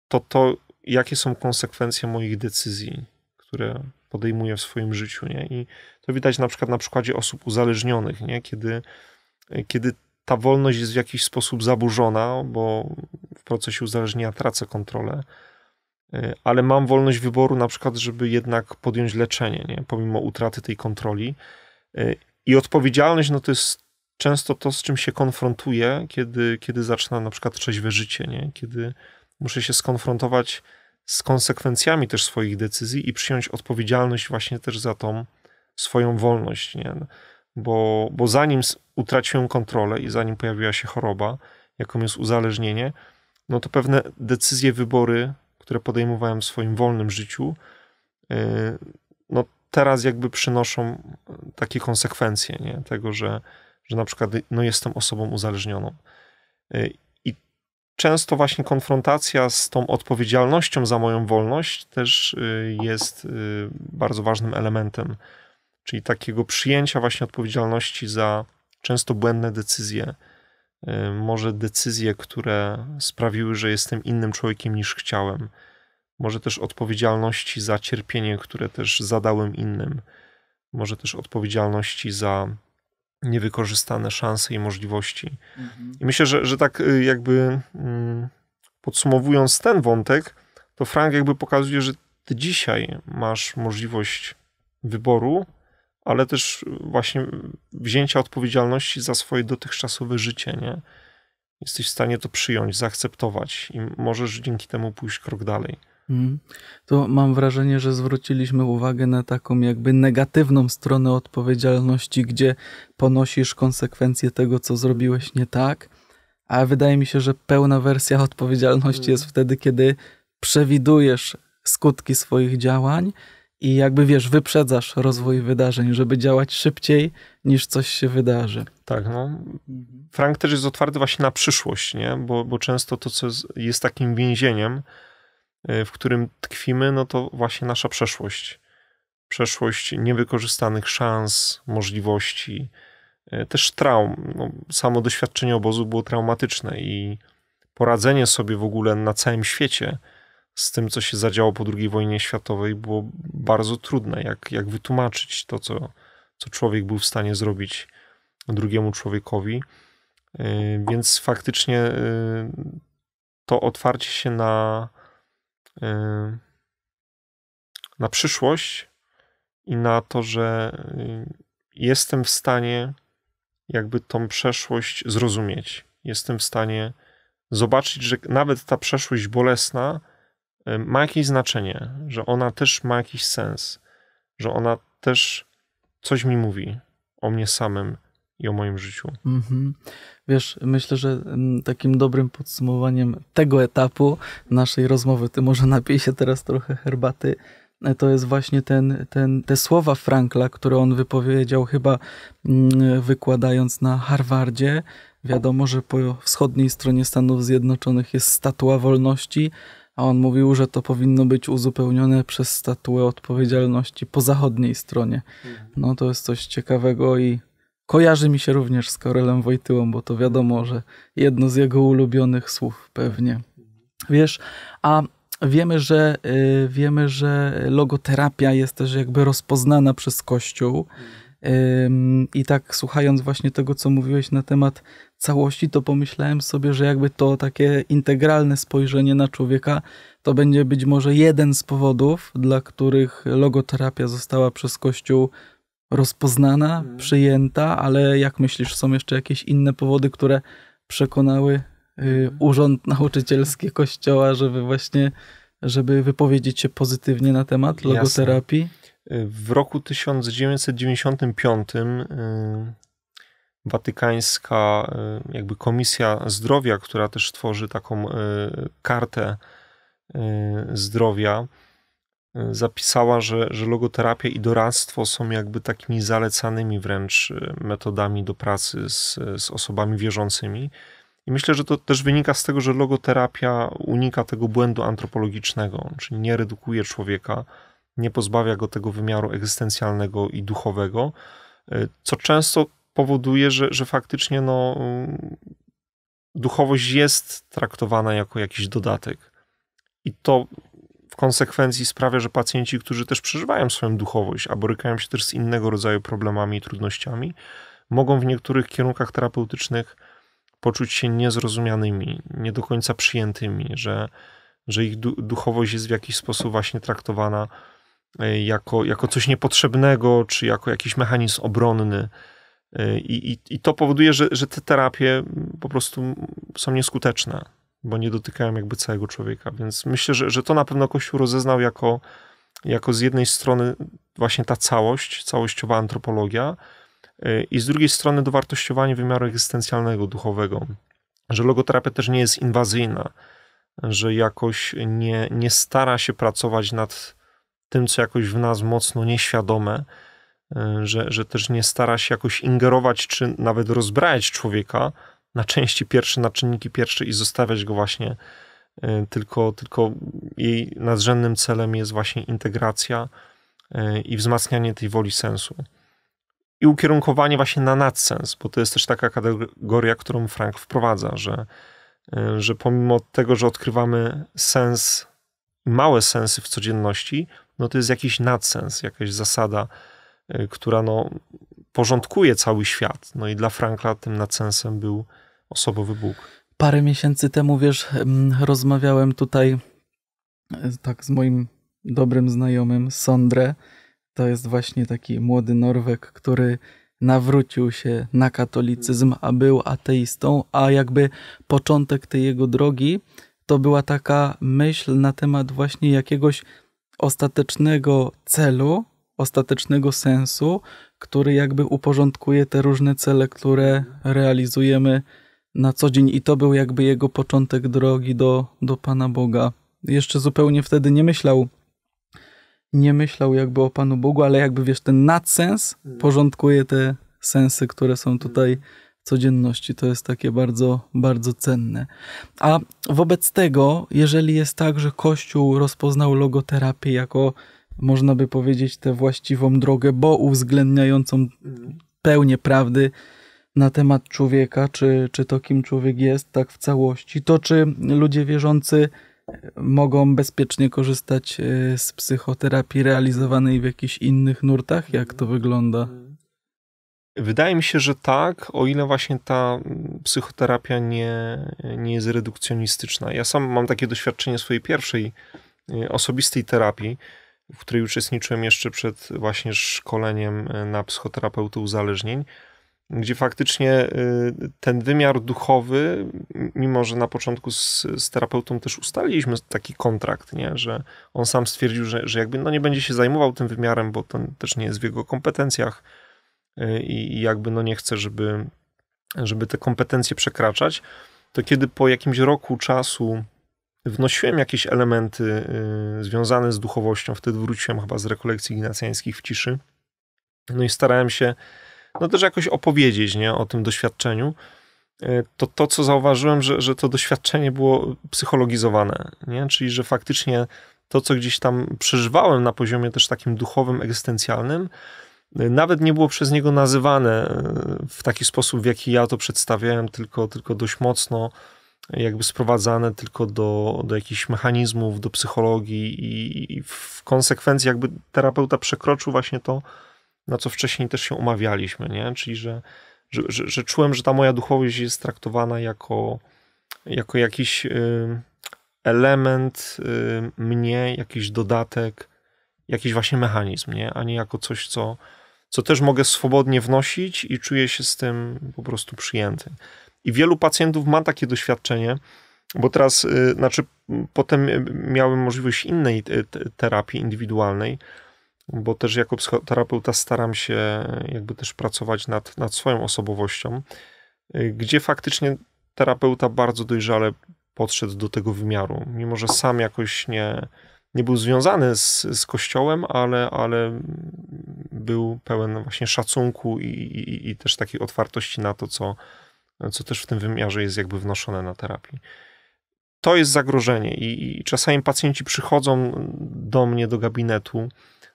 to to, jakie są konsekwencje moich decyzji, które podejmuję w swoim życiu. Nie? I to widać na przykład na przykładzie osób uzależnionych, nie? Kiedy, kiedy ta wolność jest w jakiś sposób zaburzona, bo w procesie uzależnienia tracę kontrolę, e, ale mam wolność wyboru na przykład, żeby jednak podjąć leczenie, nie? pomimo utraty tej kontroli. E, I odpowiedzialność, no to jest często to, z czym się konfrontuję, kiedy, kiedy zaczynam na przykład trzeźwe życie, nie? kiedy muszę się skonfrontować z konsekwencjami też swoich decyzji i przyjąć odpowiedzialność właśnie też za tą swoją wolność, nie? Bo, bo zanim utraciłem kontrolę i zanim pojawiła się choroba, jaką jest uzależnienie, no to pewne decyzje, wybory, które podejmowałem w swoim wolnym życiu, yy, no teraz jakby przynoszą takie konsekwencje, nie? Tego, że, że na przykład no jestem osobą uzależnioną. Yy, często właśnie konfrontacja z tą odpowiedzialnością za moją wolność też y, jest y, bardzo ważnym elementem, czyli takiego przyjęcia właśnie odpowiedzialności za często błędne decyzje, y, może decyzje, które sprawiły, że jestem innym człowiekiem niż chciałem, może też odpowiedzialności za cierpienie, które też zadałem innym, może też odpowiedzialności za niewykorzystane szanse i możliwości. Mhm. I myślę, że, że tak y, jakby mm, podsumowując ten wątek, to Frank jakby pokazuje, że ty dzisiaj masz możliwość wyboru, ale też właśnie wzięcia odpowiedzialności za swoje dotychczasowe życie, nie? Jesteś w stanie to przyjąć, zaakceptować i możesz dzięki temu pójść krok dalej. Mhm. To mam wrażenie, że zwróciliśmy uwagę na taką jakby negatywną stronę odpowiedzialności, gdzie ponosisz konsekwencje tego, co zrobiłeś nie tak, a wydaje mi się, że pełna wersja odpowiedzialności jest wtedy, kiedy przewidujesz skutki swoich działań i jakby wiesz, wyprzedzasz rozwój wydarzeń, żeby działać szybciej niż coś się wydarzy. Tak, no. Frank też jest otwarty właśnie na przyszłość, nie? Bo, bo często to, co jest, takim więzieniem, E, w którym tkwimy, no to właśnie nasza przeszłość. Przeszłość niewykorzystanych szans, możliwości, e, też traum. No, samo doświadczenie obozu było traumatyczne i poradzenie sobie w ogóle na całym świecie z tym, co się zadziało po II wojnie światowej, było bardzo trudne. Jak, jak wytłumaczyć to, co, co człowiek był w stanie zrobić drugiemu człowiekowi. E, więc faktycznie to otwarcie się na, Y, na przyszłość i na to, że y, jestem w stanie jakby tą przeszłość zrozumieć. Jestem w stanie zobaczyć, że nawet ta przeszłość bolesna y, ma jakieś znaczenie, że ona też ma jakiś sens, że ona też coś mi mówi o mnie samym i o moim życiu. Mhm. Wiesz, myślę, że takim dobrym podsumowaniem tego etapu naszej rozmowy, ty może napij się teraz trochę herbaty, e, to jest właśnie ten, ten, te słowa Frankla, które on wypowiedział chyba mm, wykładając na Harvardzie. Wiadomo, że po wschodniej stronie Stanów Zjednoczonych jest statua wolności, a on mówił, że to powinno być uzupełnione przez statuę odpowiedzialności po zachodniej stronie. Mhm. No to jest coś ciekawego i Kojarzy mi się również z Karolem Wojtyłą, bo to wiadomo, że jedno z jego ulubionych słów pewnie. Wiesz, a wiemy, że y, wiemy, że logoterapia jest też jakby rozpoznana przez Kościół. I tak słuchając właśnie tego, co mówiłeś na temat całości, to pomyślałem sobie, że jakby to takie integralne spojrzenie na człowieka to będzie być może jeden z powodów, dla których logoterapia została przez Kościół rozpoznana, hmm. przyjęta, ale jak myślisz, są jeszcze jakieś inne powody, które przekonały y, mhm. Urząd Nauczycielski Kościoła, żeby właśnie, żeby wypowiedzieć się pozytywnie na temat logoterapii? Jasne. W roku 1995 y, Watykańska y, jakby Komisja Zdrowia, która też tworzy taką kartę zdrowia, zapisała, że, że logoterapia i doradztwo są jakby takimi zalecanymi wręcz metodami do pracy z, z osobami wierzącymi. I myślę, że to też wynika z tego, że logoterapia unika tego błędu antropologicznego, czyli nie redukuje człowieka nie pozbawia go tego wymiaru egzystencjalnego i duchowego, y, co często powoduje, że, że faktycznie no, duchowość jest traktowana jako jakiś dodatek. I to w konsekwencji sprawia, że pacjenci, którzy też przeżywają swoją duchowość, a borykają się też z innego rodzaju problemami i trudnościami, mogą w niektórych kierunkach terapeutycznych poczuć się niezrozumianymi, nie do końca przyjętymi, że, że ich duchowość jest w jakiś sposób właśnie traktowana e, jako, jako coś niepotrzebnego, czy jako jakiś mechanizm obronny. I, i, i to powoduje, że, że te terapie po prostu są nieskuteczne, bo nie dotykają jakby całego człowieka. Więc myślę, że, że to na pewno Kościół rozeznał jako, jako z jednej strony właśnie ta całość, całościowa antropologia, e, i z drugiej strony dowartościowanie wymiaru egzystencjalnego, duchowego. Że logoterapia też nie jest inwazyjna, że jakoś nie, nie stara się pracować nad tym, co jakoś w nas mocno nieświadome, że, że też nie stara się jakoś ingerować, czy nawet rozbrajać człowieka na części pierwsze, na czynniki pierwsze i zostawiać go właśnie, e, tylko, tylko jej nadrzędnym celem jest właśnie integracja e, i wzmacnianie tej woli sensu. I ukierunkowanie właśnie na nadsens, bo to jest też taka kategoria, którą Frank wprowadza, że E, że pomimo tego, że odkrywamy sens, małe sensy w codzienności, no to jest jakiś nadsens, jakaś zasada, e, która no, porządkuje cały świat. No i dla Frankla tym nadsensem był osobowy Bóg. Parę miesięcy temu, wiesz, rozmawiałem tutaj e, tak z moim dobrym znajomym Sondre. To jest właśnie taki młody Norweg, który nawrócił się na katolicyzm, a był ateistą, a jakby początek tej jego drogi to była taka myśl na temat właśnie jakiegoś ostatecznego celu, ostatecznego sensu, który jakby uporządkuje te różne cele, które realizujemy na co dzień. I to był jakby jego początek drogi do, do Pana Boga. Jeszcze zupełnie wtedy nie myślał nie myślał jakby o Panu Bogu, ale jakby wiesz, ten nadsens mhm. porządkuje te sensy, które są tutaj w codzienności. To jest takie bardzo, bardzo cenne. A wobec tego, jeżeli jest tak, że Kościół rozpoznał logoterapię jako, można by powiedzieć, tę właściwą drogę, bo uwzględniającą mhm. pełnię prawdy na temat człowieka, czy, czy to kim człowiek jest, tak w całości, to czy ludzie wierzący mogą bezpiecznie korzystać e, z psychoterapii realizowanej w jakichś innych nurtach? Jak to wygląda? Wydaje mi się, że tak, o ile właśnie ta psychoterapia nie, nie jest redukcjonistyczna. Ja sam mam takie doświadczenie swojej pierwszej osobistej terapii, w której uczestniczyłem jeszcze przed właśnie szkoleniem e, na psychoterapeutę uzależnień gdzie faktycznie y, ten wymiar duchowy, mimo że na początku z, z, terapeutą też ustaliliśmy taki kontrakt, nie? że on sam stwierdził, że, że jakby no nie będzie się zajmował tym wymiarem, bo to też nie jest w jego kompetencjach y, i jakby no nie chce, żeby, żeby te kompetencje przekraczać, to kiedy po jakimś roku czasu wnosiłem jakieś elementy y, związane z duchowością, wtedy wróciłem chyba z rekolekcji ignacjańskich w ciszy, no i starałem się no też jakoś opowiedzieć nie, o tym doświadczeniu, e, to to, co zauważyłem, że, że to doświadczenie było psychologizowane, nie? czyli że faktycznie to, co gdzieś tam przeżywałem na poziomie też takim duchowym, egzystencjalnym, e, nawet nie było przez niego nazywane w taki sposób, w jaki ja to przedstawiałem, tylko, tylko dość mocno jakby sprowadzane tylko do, do jakichś mechanizmów, do psychologii i, i w konsekwencji jakby terapeuta przekroczył właśnie to, na co wcześniej też się umawialiśmy, nie? Czyli, że, że, że, że czułem, że ta moja duchowość jest traktowana jako, jako jakiś y, element y, mnie, jakiś dodatek, jakiś właśnie mechanizm, nie? A nie jako coś, co, co też mogę swobodnie wnosić i czuję się z tym po prostu przyjęty. I wielu pacjentów ma takie doświadczenie, bo teraz, y, znaczy, potem miałem możliwość innej terapii indywidualnej, bo też jako psychoterapeuta staram się jakby też pracować nad, nad swoją osobowością, y, gdzie faktycznie terapeuta bardzo dojrzale podszedł do tego wymiaru, mimo że sam jakoś nie, nie był związany z, z kościołem, ale, ale był pełen właśnie szacunku i, i, i też takiej otwartości na to, co, co też w tym wymiarze jest jakby wnoszone na terapii. to jest zagrożenie i, i czasami pacjenci przychodzą do mnie do gabinetu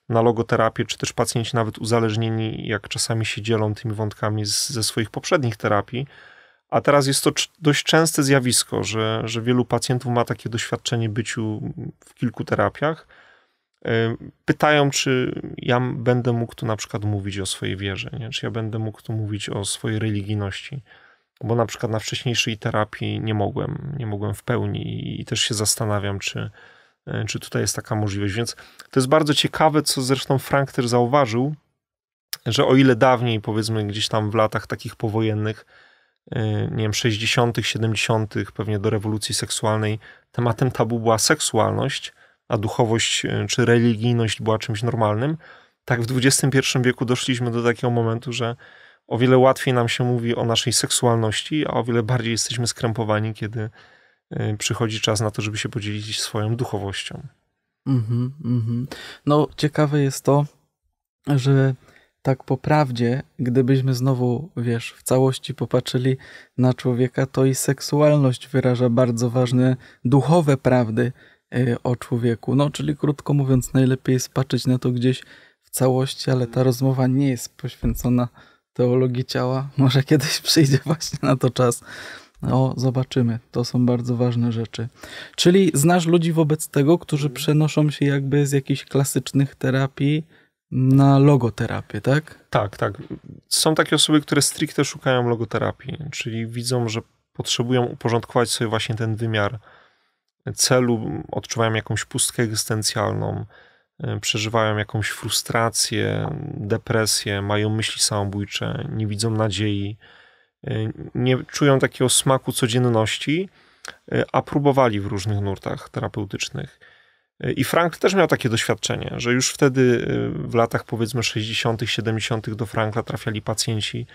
na logoterapię, czy też pacjenci nawet uzależnieni, jak czasami się dzielą tymi wątkami z, ze swoich poprzednich terapii. A teraz jest to dość częste zjawisko, że, że wielu pacjentów ma takie doświadczenie byciu w kilku terapiach. Pytają, czy ja będę mógł tu na przykład mówić o swojej wierze, nie? czy ja będę mógł tu mówić o swojej religijności bo na przykład na wcześniejszej terapii nie mogłem, nie mogłem w pełni i też się zastanawiam, czy, e, czy tutaj jest taka możliwość. Więc to jest bardzo ciekawe, co zresztą Frank też zauważył, że o ile dawniej, powiedzmy gdzieś tam w latach takich powojennych, e, nie wiem, 60., 70., pewnie do rewolucji seksualnej, tematem tabu była seksualność, a duchowość e, czy religijność była czymś normalnym, tak w XXI wieku doszliśmy do takiego momentu, że o wiele łatwiej nam się mówi o naszej seksualności, a o wiele bardziej jesteśmy skrępowani, kiedy y, przychodzi czas na to, żeby się podzielić swoją duchowością. Mm-hmm, mm-hmm. No, ciekawe jest to, że tak po prawdzie, gdybyśmy znowu, wiesz, w całości popatrzyli na człowieka, to i seksualność wyraża bardzo ważne duchowe prawdy y, o człowieku. No, czyli krótko mówiąc, najlepiej jest patrzeć na to gdzieś w całości, ale ta rozmowa nie jest poświęcona teologii ciała. Może kiedyś przyjdzie właśnie na to czas. No, zobaczymy. To są bardzo ważne rzeczy. Czyli znasz ludzi wobec tego, którzy przenoszą się jakby z jakichś klasycznych terapii na logoterapię, tak? Tak, tak. Są takie osoby, które stricte szukają logoterapii, czyli widzą, że potrzebują uporządkować sobie właśnie ten wymiar celu, odczuwają jakąś pustkę egzystencjalną, przeżywają jakąś frustrację, depresję, mają myśli samobójcze, nie widzą nadziei, e, nie czują takiego smaku codzienności, e, a próbowali w różnych nurtach terapeutycznych. I Frank też miał takie doświadczenie, że już wtedy w latach powiedzmy 60., 70. do Frankla trafiali pacjenci,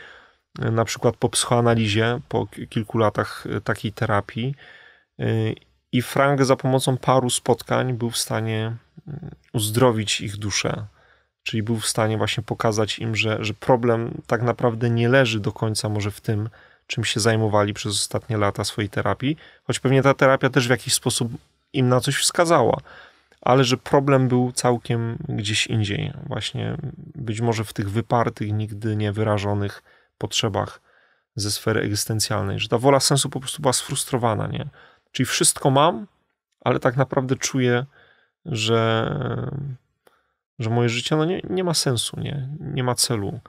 na przykład po psychoanalizie, po kilku latach takiej terapii. I Frank za pomocą paru spotkań był w stanie uzdrowić ich duszę. Czyli był w stanie właśnie pokazać im, że, że problem tak naprawdę nie leży do końca może w tym, czym się zajmowali przez ostatnie lata swojej terapii, choć pewnie ta terapia też w jakiś sposób im na coś wskazała, ale że problem był całkiem gdzieś indziej, właśnie być może w tych wypartych, nigdy nie wyrażonych potrzebach ze sfery egzystencjalnej, że ta wola sensu po prostu była sfrustrowana, nie? Czyli wszystko mam, ale tak naprawdę czuję, że, że moje życie no nie, nie ma sensu, nie, nie ma celu,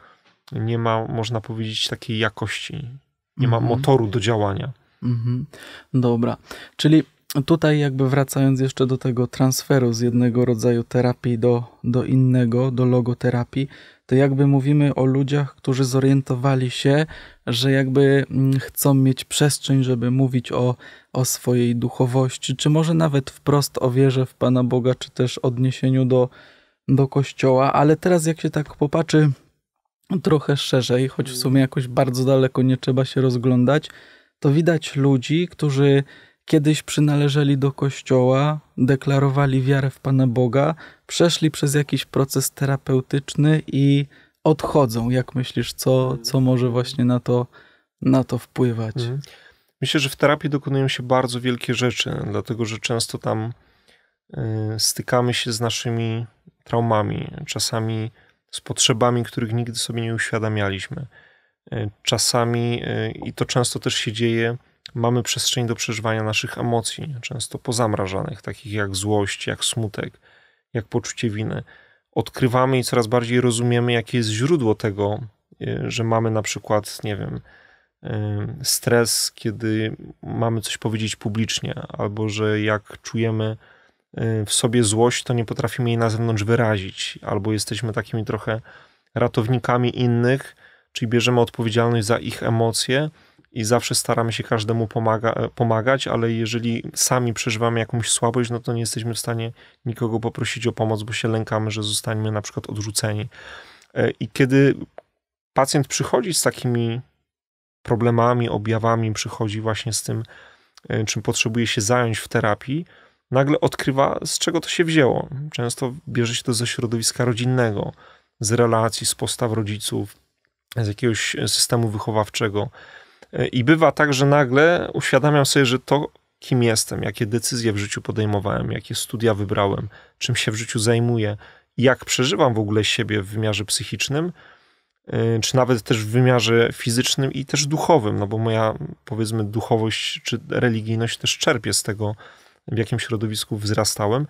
nie ma, można powiedzieć, takiej jakości, nie ma mhm. motoru do działania. Mhm. Dobra, czyli tutaj jakby wracając jeszcze do tego transferu z jednego rodzaju terapii do, do innego, do logoterapii, to jakby mówimy o ludziach, którzy zorientowali się, że jakby mm, chcą mieć przestrzeń, żeby mówić o, o swojej duchowości, czy może nawet wprost o wierze w Pana Boga, czy też odniesieniu do, do Kościoła, ale teraz jak się tak popatrzy trochę szerzej, choć w sumie jakoś bardzo daleko nie trzeba się rozglądać, to widać ludzi, którzy kiedyś przynależeli do kościoła, deklarowali wiarę w Pana Boga, przeszli przez jakiś proces terapeutyczny i odchodzą. Jak myślisz, co, co może właśnie na to, na to wpływać? Mhm. Myślę, że w terapii dokonują się bardzo wielkie rzeczy, dlatego że często tam y, stykamy się z naszymi traumami, czasami z potrzebami, których nigdy sobie nie uświadamialiśmy. Y, czasami, y, i to często też się dzieje, mamy przestrzeń do przeżywania naszych emocji, często pozamrażanych, takich jak złość, jak smutek, jak poczucie winy. Odkrywamy i coraz bardziej rozumiemy, jakie jest źródło tego, y, że mamy na przykład, nie wiem, y, stres, kiedy mamy coś powiedzieć publicznie, albo że jak czujemy y, w sobie złość, to nie potrafimy jej na zewnątrz wyrazić, albo jesteśmy takimi trochę ratownikami innych, czyli bierzemy odpowiedzialność za ich emocje i zawsze staramy się każdemu pomaga, pomagać, ale jeżeli sami przeżywamy jakąś słabość, no to nie jesteśmy w stanie nikogo poprosić o pomoc, bo się lękamy, że zostaniemy na przykład odrzuceni. E, I kiedy pacjent przychodzi z takimi problemami, objawami, przychodzi właśnie z tym, e, czym potrzebuje się zająć w terapii, nagle odkrywa, z czego to się wzięło. Często bierze się to ze środowiska rodzinnego, z relacji, z postaw rodziców, z jakiegoś systemu wychowawczego. I bywa tak, że nagle uświadamiam sobie, że to, kim jestem, jakie decyzje w życiu podejmowałem, jakie studia wybrałem, czym się w życiu zajmuję, jak przeżywam w ogóle siebie w wymiarze psychicznym, y, czy nawet też w wymiarze fizycznym i też duchowym, no bo moja, powiedzmy, duchowość czy religijność też czerpie z tego, w jakim środowisku wzrastałem,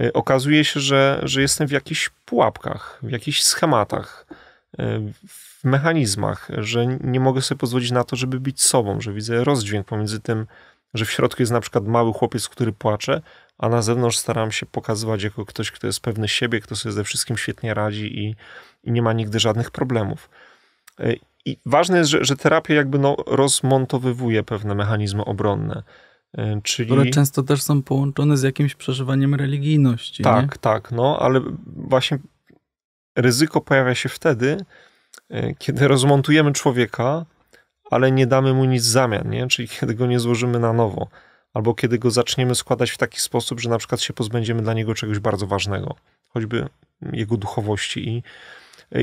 y, okazuje się, że, że jestem w jakichś pułapkach, w jakichś schematach, w mechanizmach, że nie mogę sobie pozwolić na to, żeby być sobą, że widzę rozdźwięk pomiędzy tym, że w środku jest na przykład mały chłopiec, który płacze, a na zewnątrz staram się pokazywać jako ktoś, kto jest pewny siebie, kto sobie ze wszystkim świetnie radzi i, i nie ma nigdy żadnych problemów. E, I ważne jest, że, że terapia jakby no rozmontowywuje pewne mechanizmy obronne. E, czyli... Które często też są połączone z jakimś przeżywaniem religijności. Tak, nie? tak, no ale właśnie ryzyko pojawia się wtedy, kiedy rozmontujemy człowieka, ale nie damy mu nic w zamian, nie? czyli kiedy go nie złożymy na nowo, albo kiedy go zaczniemy składać w taki sposób, że na przykład się pozbędziemy dla niego czegoś bardzo ważnego, choćby jego duchowości. I,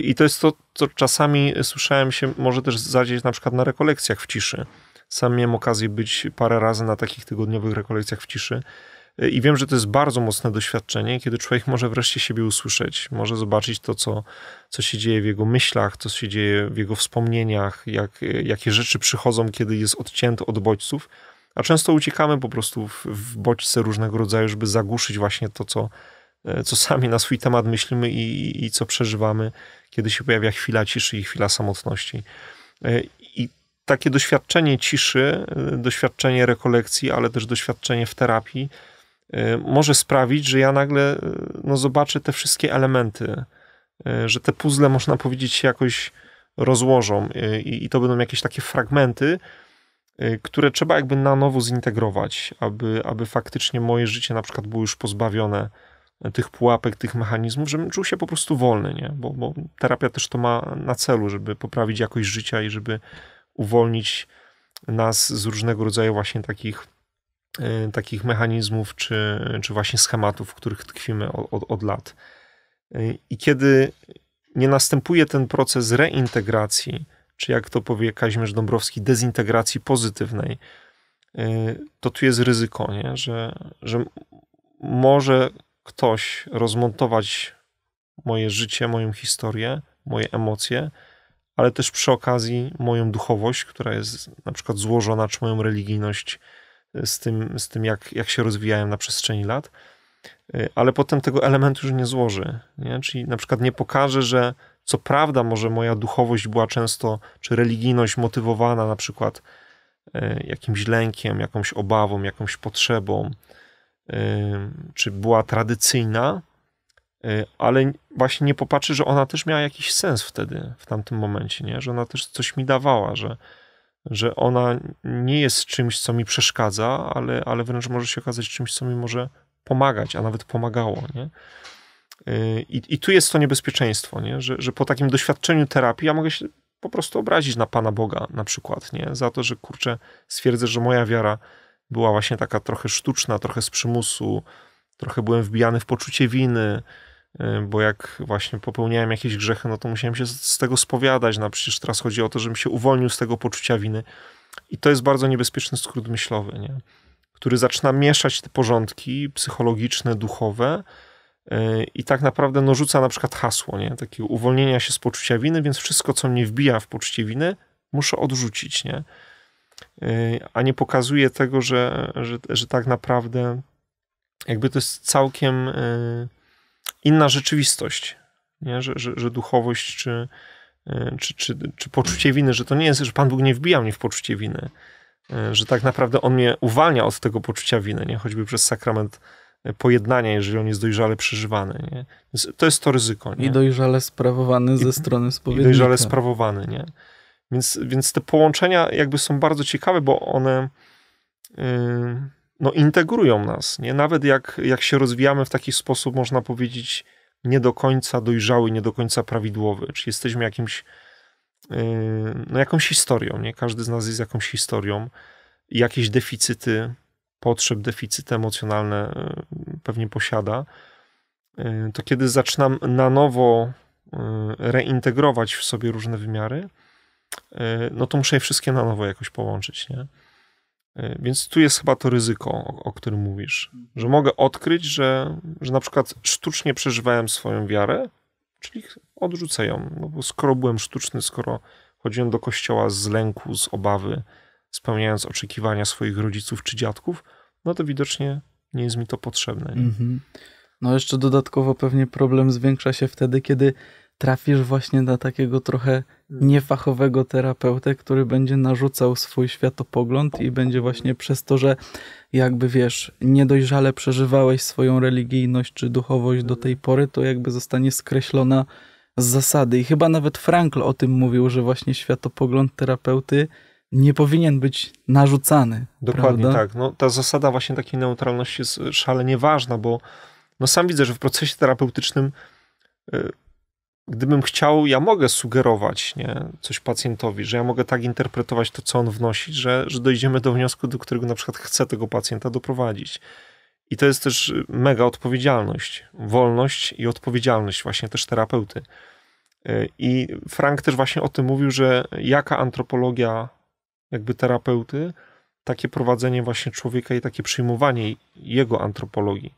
i to jest to, co czasami słyszałem się, może też zadzieć na przykład na rekolekcjach w ciszy. Sam miałem okazję być parę razy na takich tygodniowych rekolekcjach w ciszy. I wiem, że to jest bardzo mocne doświadczenie, kiedy człowiek może wreszcie siebie usłyszeć, może zobaczyć to, co, co się dzieje w jego myślach, co się dzieje w jego wspomnieniach, jak, jakie rzeczy przychodzą, kiedy jest odcięty od bodźców. A często uciekamy po prostu w, w bodźce różnego rodzaju, żeby zagłuszyć właśnie to, co, co sami na swój temat myślimy i, i co przeżywamy, kiedy się pojawia chwila ciszy i chwila samotności. I takie doświadczenie ciszy, doświadczenie rekolekcji, ale też doświadczenie w terapii może sprawić, że ja nagle y, no, zobaczę te wszystkie elementy, y, że te puzzle, można powiedzieć, się jakoś rozłożą i, i to będą jakieś takie fragmenty, które trzeba jakby na nowo zintegrować, aby, aby faktycznie moje życie na przykład było już pozbawione tych pułapek, tych mechanizmów, żebym czuł się po prostu wolny, nie? Bo, bo terapia też to ma na celu, żeby poprawić jakość życia i żeby uwolnić nas z różnego rodzaju właśnie takich Y, takich mechanizmów, czy, czy właśnie schematów, w których tkwimy od, od, od lat. Y, I kiedy nie następuje ten proces reintegracji, czy jak to powie Kazimierz Dąbrowski, dezintegracji pozytywnej, y, to tu jest ryzyko, nie? Że, że może ktoś rozmontować moje życie, moją historię, moje emocje, ale też przy okazji moją duchowość, która jest na przykład złożona, czy moją religijność, z tym, z tym jak, jak się rozwijałem na przestrzeni lat, y, ale potem tego elementu już nie złoży. Nie? Czyli na przykład nie pokaże, że co prawda może moja duchowość była często, czy religijność motywowana na przykład y, jakimś lękiem, jakąś obawą, jakąś potrzebą, y, czy była tradycyjna, ale właśnie nie popatrzy, że ona też miała jakiś sens wtedy, w tamtym momencie, nie? że ona też coś mi dawała, że, że ona nie jest czymś, co mi przeszkadza, ale, ale wręcz może się okazać czymś, co mi może pomagać, a nawet pomagało. Nie? I, I tu jest to niebezpieczeństwo, nie? Że, że po takim doświadczeniu terapii ja mogę się po prostu obrazić na Pana Boga na przykład, nie? za to, że kurczę, stwierdzę, że moja wiara była właśnie taka trochę sztuczna, trochę z przymusu, trochę byłem wbijany w poczucie winy, Y, bo jak właśnie popełniałem jakieś grzechy, no to musiałem się z tego spowiadać. No przecież teraz chodzi o to, żebym się uwolnił z tego poczucia winy. I to jest bardzo niebezpieczny skrót myślowy, nie? który zaczyna mieszać te porządki psychologiczne, duchowe y, i tak naprawdę no, rzuca na przykład hasło, nie? takiego uwolnienia się z poczucia winy, więc wszystko, co mnie wbija w poczucie winy, muszę odrzucić, nie? Y, a nie pokazuje tego, że, że, że tak naprawdę jakby to jest całkiem inna rzeczywistość, nie? Że, że, że duchowość czy, e, czy, czy, czy poczucie winy, że to nie jest, że Pan Bóg nie wbija mnie w poczucie winy, e, że tak naprawdę On mnie uwalnia od tego poczucia winy, nie? choćby przez sakrament e, pojednania, jeżeli on jest dojrzale przeżywany. Nie? Więc to jest to ryzyko. Nie? I dojrzale sprawowany ze strony spowiednika. I dojrzale sprawowany, nie? Więc, więc te połączenia jakby są bardzo ciekawe, bo one yy, no, integrują nas. Nie? Nawet jak, jak się rozwijamy w taki sposób, można powiedzieć, nie do końca dojrzały, nie do końca prawidłowy, czy jesteśmy jakimś, yy, no, jakąś historią. Nie? Każdy z nas jest jakąś historią. Jakieś deficyty, potrzeb, deficyty emocjonalne yy, pewnie posiada. Yy, to kiedy zaczynam na nowo reintegrować w sobie różne wymiary, no to muszę je wszystkie na nowo jakoś połączyć. Nie? E, więc tu jest chyba to ryzyko, o, o, którym mówisz, że mogę odkryć, że, że na przykład sztucznie przeżywałem swoją wiarę, czyli odrzucę ją. No bo skoro byłem sztuczny, skoro chodziłem do kościoła z lęku, z obawy, spełniając oczekiwania swoich rodziców czy dziadków, no to widocznie nie jest mi to potrzebne. Mhm. No jeszcze dodatkowo pewnie problem zwiększa się wtedy, kiedy trafisz właśnie na takiego trochę mm. niefachowego terapeutę, który będzie narzucał swój światopogląd i będzie właśnie przez to, że jakby wiesz, niedojrzale przeżywałeś swoją religijność czy duchowość do tej pory, to jakby zostanie skreślona z zasady. I chyba nawet Frankl o tym mówił, że właśnie światopogląd terapeuty nie powinien być narzucany. Dokładnie prawda? tak. No, ta zasada właśnie takiej neutralności jest szalenie ważna, bo no sam widzę, że w procesie terapeutycznym y, gdybym chciał, ja mogę sugerować nie, coś pacjentowi, że ja mogę tak interpretować to, co on wnosi, że, że dojdziemy do wniosku, do którego na przykład chcę tego pacjenta doprowadzić. I to jest też mega odpowiedzialność, wolność i odpowiedzialność właśnie też terapeuty. I Frank też właśnie o tym mówił, że jaka antropologia jakby terapeuty, takie prowadzenie właśnie człowieka i takie przyjmowanie jego antropologii.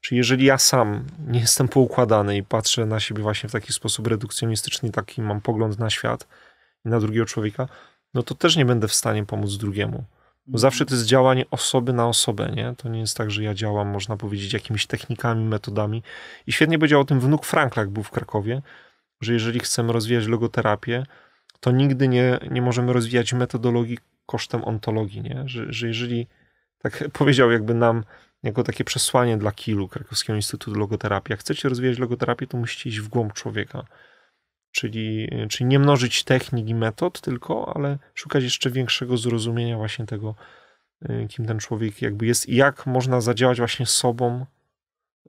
Czyli jeżeli ja sam nie jestem poukładany i patrzę na siebie właśnie w taki sposób redukcjonistyczny, taki mam pogląd na świat i na drugiego człowieka, no to też nie będę w stanie pomóc drugiemu. Bo mhm. zawsze to jest działanie osoby na osobę, nie? To nie jest tak, że ja działam, można powiedzieć, jakimiś technikami, metodami. I świetnie powiedział o tym wnuk Frankla, jak był w Krakowie, że jeżeli chcemy rozwijać logoterapię, to nigdy nie, nie możemy rozwijać metodologii kosztem ontologii, nie? Że, że jeżeli, tak powiedział jakby nam jako takie przesłanie dla KILU, Krakowskiego Instytutu Logoterapii. Jak chcecie rozwijać logoterapię, to musicie iść w głąb człowieka. Czyli, czyli nie mnożyć technik i metod tylko, ale szukać jeszcze większego zrozumienia właśnie tego, y, kim ten człowiek jakby jest i jak można zadziałać właśnie sobą,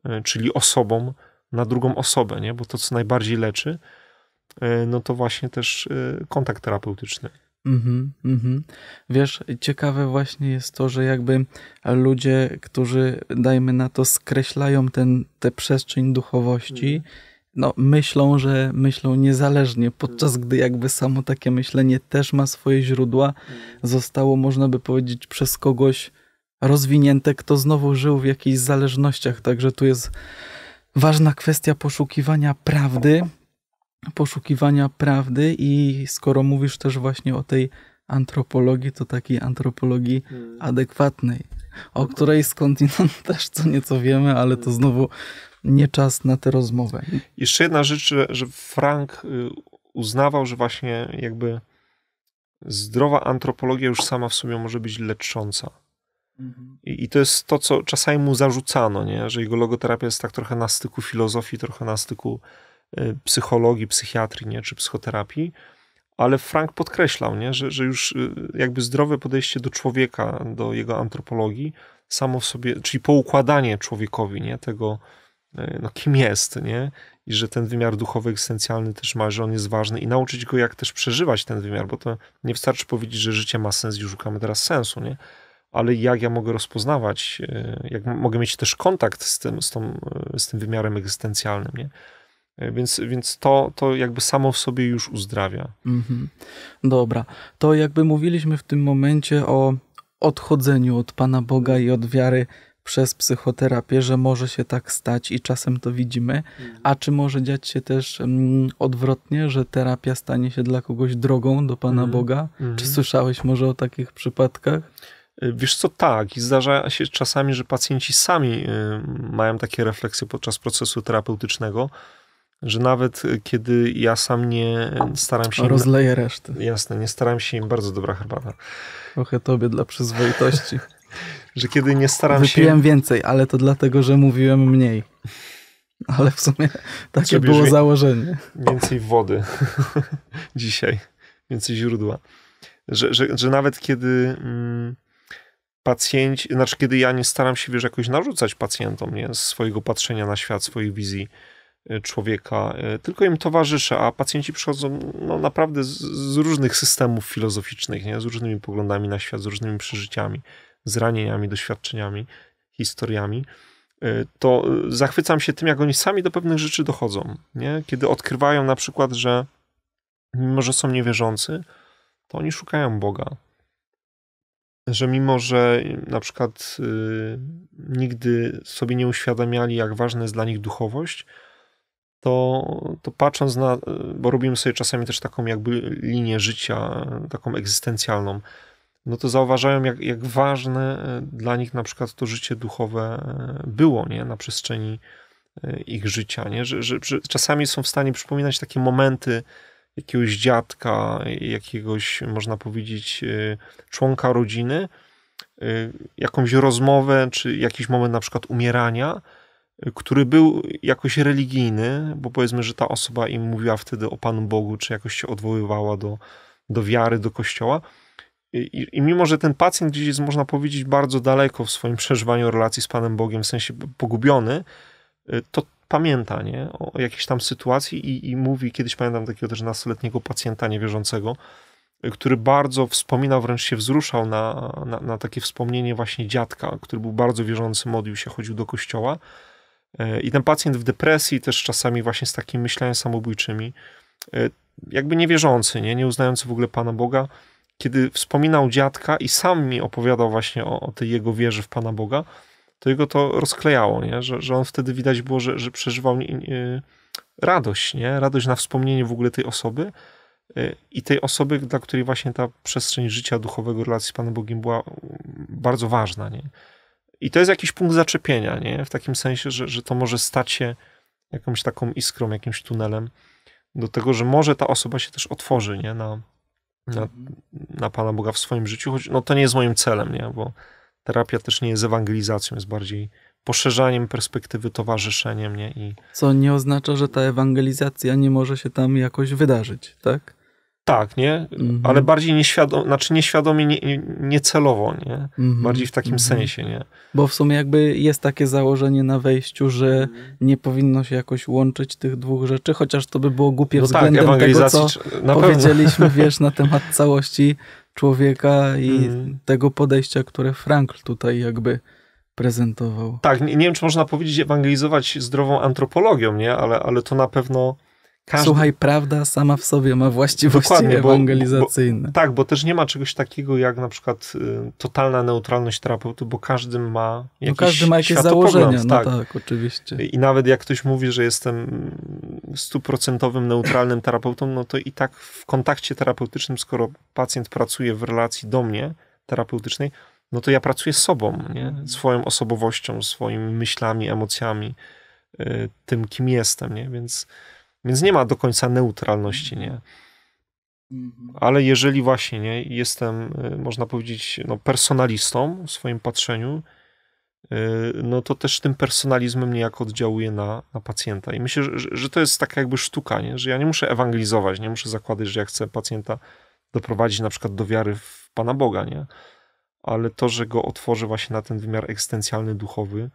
y, czyli osobą na drugą osobę, nie? Bo to, co najbardziej leczy, no to właśnie też kontakt terapeutyczny. Mhm, mhm. Wiesz, ciekawe właśnie jest to, że jakby ludzie, którzy, dajmy na to, skreślają ten, tę przestrzeń duchowości, mhm. no myślą, że myślą niezależnie, podczas gdy jakby samo takie myślenie też ma swoje źródła, mhm. zostało, można by powiedzieć, przez kogoś rozwinięte, kto znowu żył w jakichś zależnościach, także tu jest ważna kwestia poszukiwania prawdy, poszukiwania prawdy i skoro mówisz też właśnie o tej antropologii, to takiej antropologii hmm. adekwatnej, o której skądinąd też co nieco wiemy, ale to znowu nie czas na tę rozmowę. Jeszcze jedna rzecz, że, Frank y, uznawał, że właśnie jakby zdrowa antropologia już sama w sobie może być lecząca. Mhm. I, I, to jest to, co czasami mu zarzucano, nie? że jego logoterapia jest tak trochę na styku filozofii, trochę na styku psychologii, psychiatrii nie, czy psychoterapii, ale Frank podkreślał, nie, że, że już y, jakby zdrowe podejście do człowieka, do jego antropologii, samo w sobie, czyli poukładanie człowiekowi nie, tego, y, no, kim jest, nie, i że ten wymiar duchowy, egzystencjalny też ma, że on jest ważny i nauczyć go, jak też przeżywać ten wymiar, bo to nie wystarczy powiedzieć, że życie ma sens i szukamy teraz sensu, nie? ale jak ja mogę rozpoznawać, jak mogę mieć też kontakt z tym, z, tą, z tym wymiarem egzystencjalnym, nie? E, więc, więc to, to jakby samo w sobie już uzdrawia. Mhm. Dobra. To jakby mówiliśmy w tym momencie o odchodzeniu od Pana Boga i od wiary przez psychoterapię, że może się tak stać i czasem to widzimy. Mhm. A czy może dziać się też mm, odwrotnie, że terapia stanie się dla kogoś drogą do Pana mhm. Boga? Mhm. Czy słyszałeś może o takich przypadkach? E, wiesz co, tak. I zdarza się czasami, że pacjenci sami y, mają takie refleksje podczas procesu terapeutycznego, że nawet y, kiedy ja sam nie staram się... Rozleję resztę. Jasne, nie staram się im... Bardzo dobra herbata. Trochę tobie dla przyzwoitości. że kiedy nie staram Wypiłem się... Wypiłem więcej, ale to dlatego, że mówiłem mniej. Ale w sumie takie było założenie. Więcej wody dzisiaj. Więcej źródła. Że, że, że nawet kiedy... Mm, pacjenci, znaczy kiedy ja nie staram się, wiesz, jakoś narzucać pacjentom, nie, swojego patrzenia na świat, swojej wizji, człowieka, e, tylko im towarzyszę, a pacjenci przychodzą no, naprawdę z, z, różnych systemów filozoficznych, nie? z różnymi poglądami na świat, z różnymi przeżyciami, zranieniami, doświadczeniami, historiami, e, to zachwycam się tym, jak oni sami do pewnych rzeczy dochodzą. Nie? Kiedy odkrywają na przykład, że mimo, że są niewierzący, to oni szukają Boga. że mimo, że na przykład y, nigdy sobie nie uświadamiali, jak ważna jest dla nich duchowość, to, to patrząc na, bo robimy sobie czasami też taką jakby linię życia, taką egzystencjalną, no to zauważają, jak, jak ważne e, dla nich na przykład to życie duchowe e, było, nie, na przestrzeni e, ich życia, nie, że, że, że czasami są w stanie przypominać takie momenty jakiegoś dziadka, jakiegoś, można powiedzieć, członka rodziny, jakąś rozmowę, czy jakiś moment na przykład umierania, który był jakoś religijny, bo powiedzmy, że ta osoba im mówiła wtedy o Panu Bogu, czy jakoś się odwoływała do, do wiary, do kościoła. I, I, mimo, że ten pacjent gdzieś jest, można powiedzieć, bardzo daleko w swoim przeżywaniu relacji z Panem Bogiem, w sensie pogubiony, y, to pamięta nie? o jakiejś tam sytuacji i, i mówi, kiedyś pamiętam takiego też nastoletniego pacjenta niewierzącego, y, który bardzo wspominał, wręcz się wzruszał na, na, na takie wspomnienie właśnie dziadka, który był bardzo wierzący, modlił się, chodził do kościoła I ten pacjent w depresji, też czasami właśnie z takimi myślami samobójczymi, e, jakby niewierzący, nie, nie uznający w ogóle Pana Boga, kiedy wspominał dziadka i sam mi opowiadał właśnie o, o tej jego wierze w Pana Boga, to jego to rozklejało, nie? Że, że on wtedy widać było, że, że przeżywał radość, nie? radość na wspomnienie w ogóle tej osoby e, i tej osoby, dla której właśnie ta przestrzeń życia duchowego, relacji z Panem Bogiem była bardzo ważna. Nie? I to jest jakiś punkt zaczepienia, nie? W takim sensie, że, że to może stać się jakąś taką iskrą, jakimś tunelem do tego, że może ta osoba się też otworzy, nie? Na, na, na Pana Boga w swoim życiu, choć no to nie jest moim celem, nie? Bo terapia też nie jest ewangelizacją, jest bardziej poszerzaniem perspektywy, towarzyszeniem, nie? I... Co nie oznacza, że ta ewangelizacja nie może się tam jakoś wydarzyć, tak? Tak, nie? Mhm. Ale bardziej nieświadomie, znaczy nieświadomie, nie, niecelowo, nie? Mhm. Bardziej w takim mhm. sensie, nie? Bo w sumie jakby jest takie założenie na wejściu, że nie powinno się jakoś łączyć tych dwóch rzeczy, chociaż to by było głupie no tak, względem tak, tego, co powiedzieliśmy, wiesz, na temat całości człowieka i mhm. tego podejścia, które Frankl tutaj jakby prezentował. Tak, nie, nie wiem, czy można powiedzieć ewangelizować zdrową antropologią, nie? Ale, ale to na pewno każdy... Słuchaj, prawda sama w sobie ma właściwości Dokładnie, ewangelizacyjne. Bo, bo, tak, bo też nie ma czegoś takiego jak na przykład y, totalna neutralność terapeuty, bo każdy ma jakieś no każdy ma jakieś założenia, no tak. tak, oczywiście. I nawet jak ktoś mówi, że jestem stuprocentowym neutralnym terapeutą, no to i tak w kontakcie terapeutycznym, skoro pacjent pracuje w relacji do mnie terapeutycznej, no to ja pracuję z sobą, nie? swoją osobowością, swoimi myślami, emocjami, y, tym kim jestem, nie? Więc więc nie ma do końca neutralności, nie? Mhm. Ale jeżeli właśnie nie, jestem, y, można powiedzieć, no, personalistą w swoim patrzeniu, y, no to też tym personalizmem niejako oddziałuje na, na pacjenta. I myślę, że, że to jest taka jakby sztuka, nie? że ja nie muszę ewangelizować, nie muszę zakładać, że ja chcę pacjenta doprowadzić na przykład do wiary w Pana Boga, nie? Ale to, że go otworzę właśnie na ten wymiar egzystencjalny, duchowy,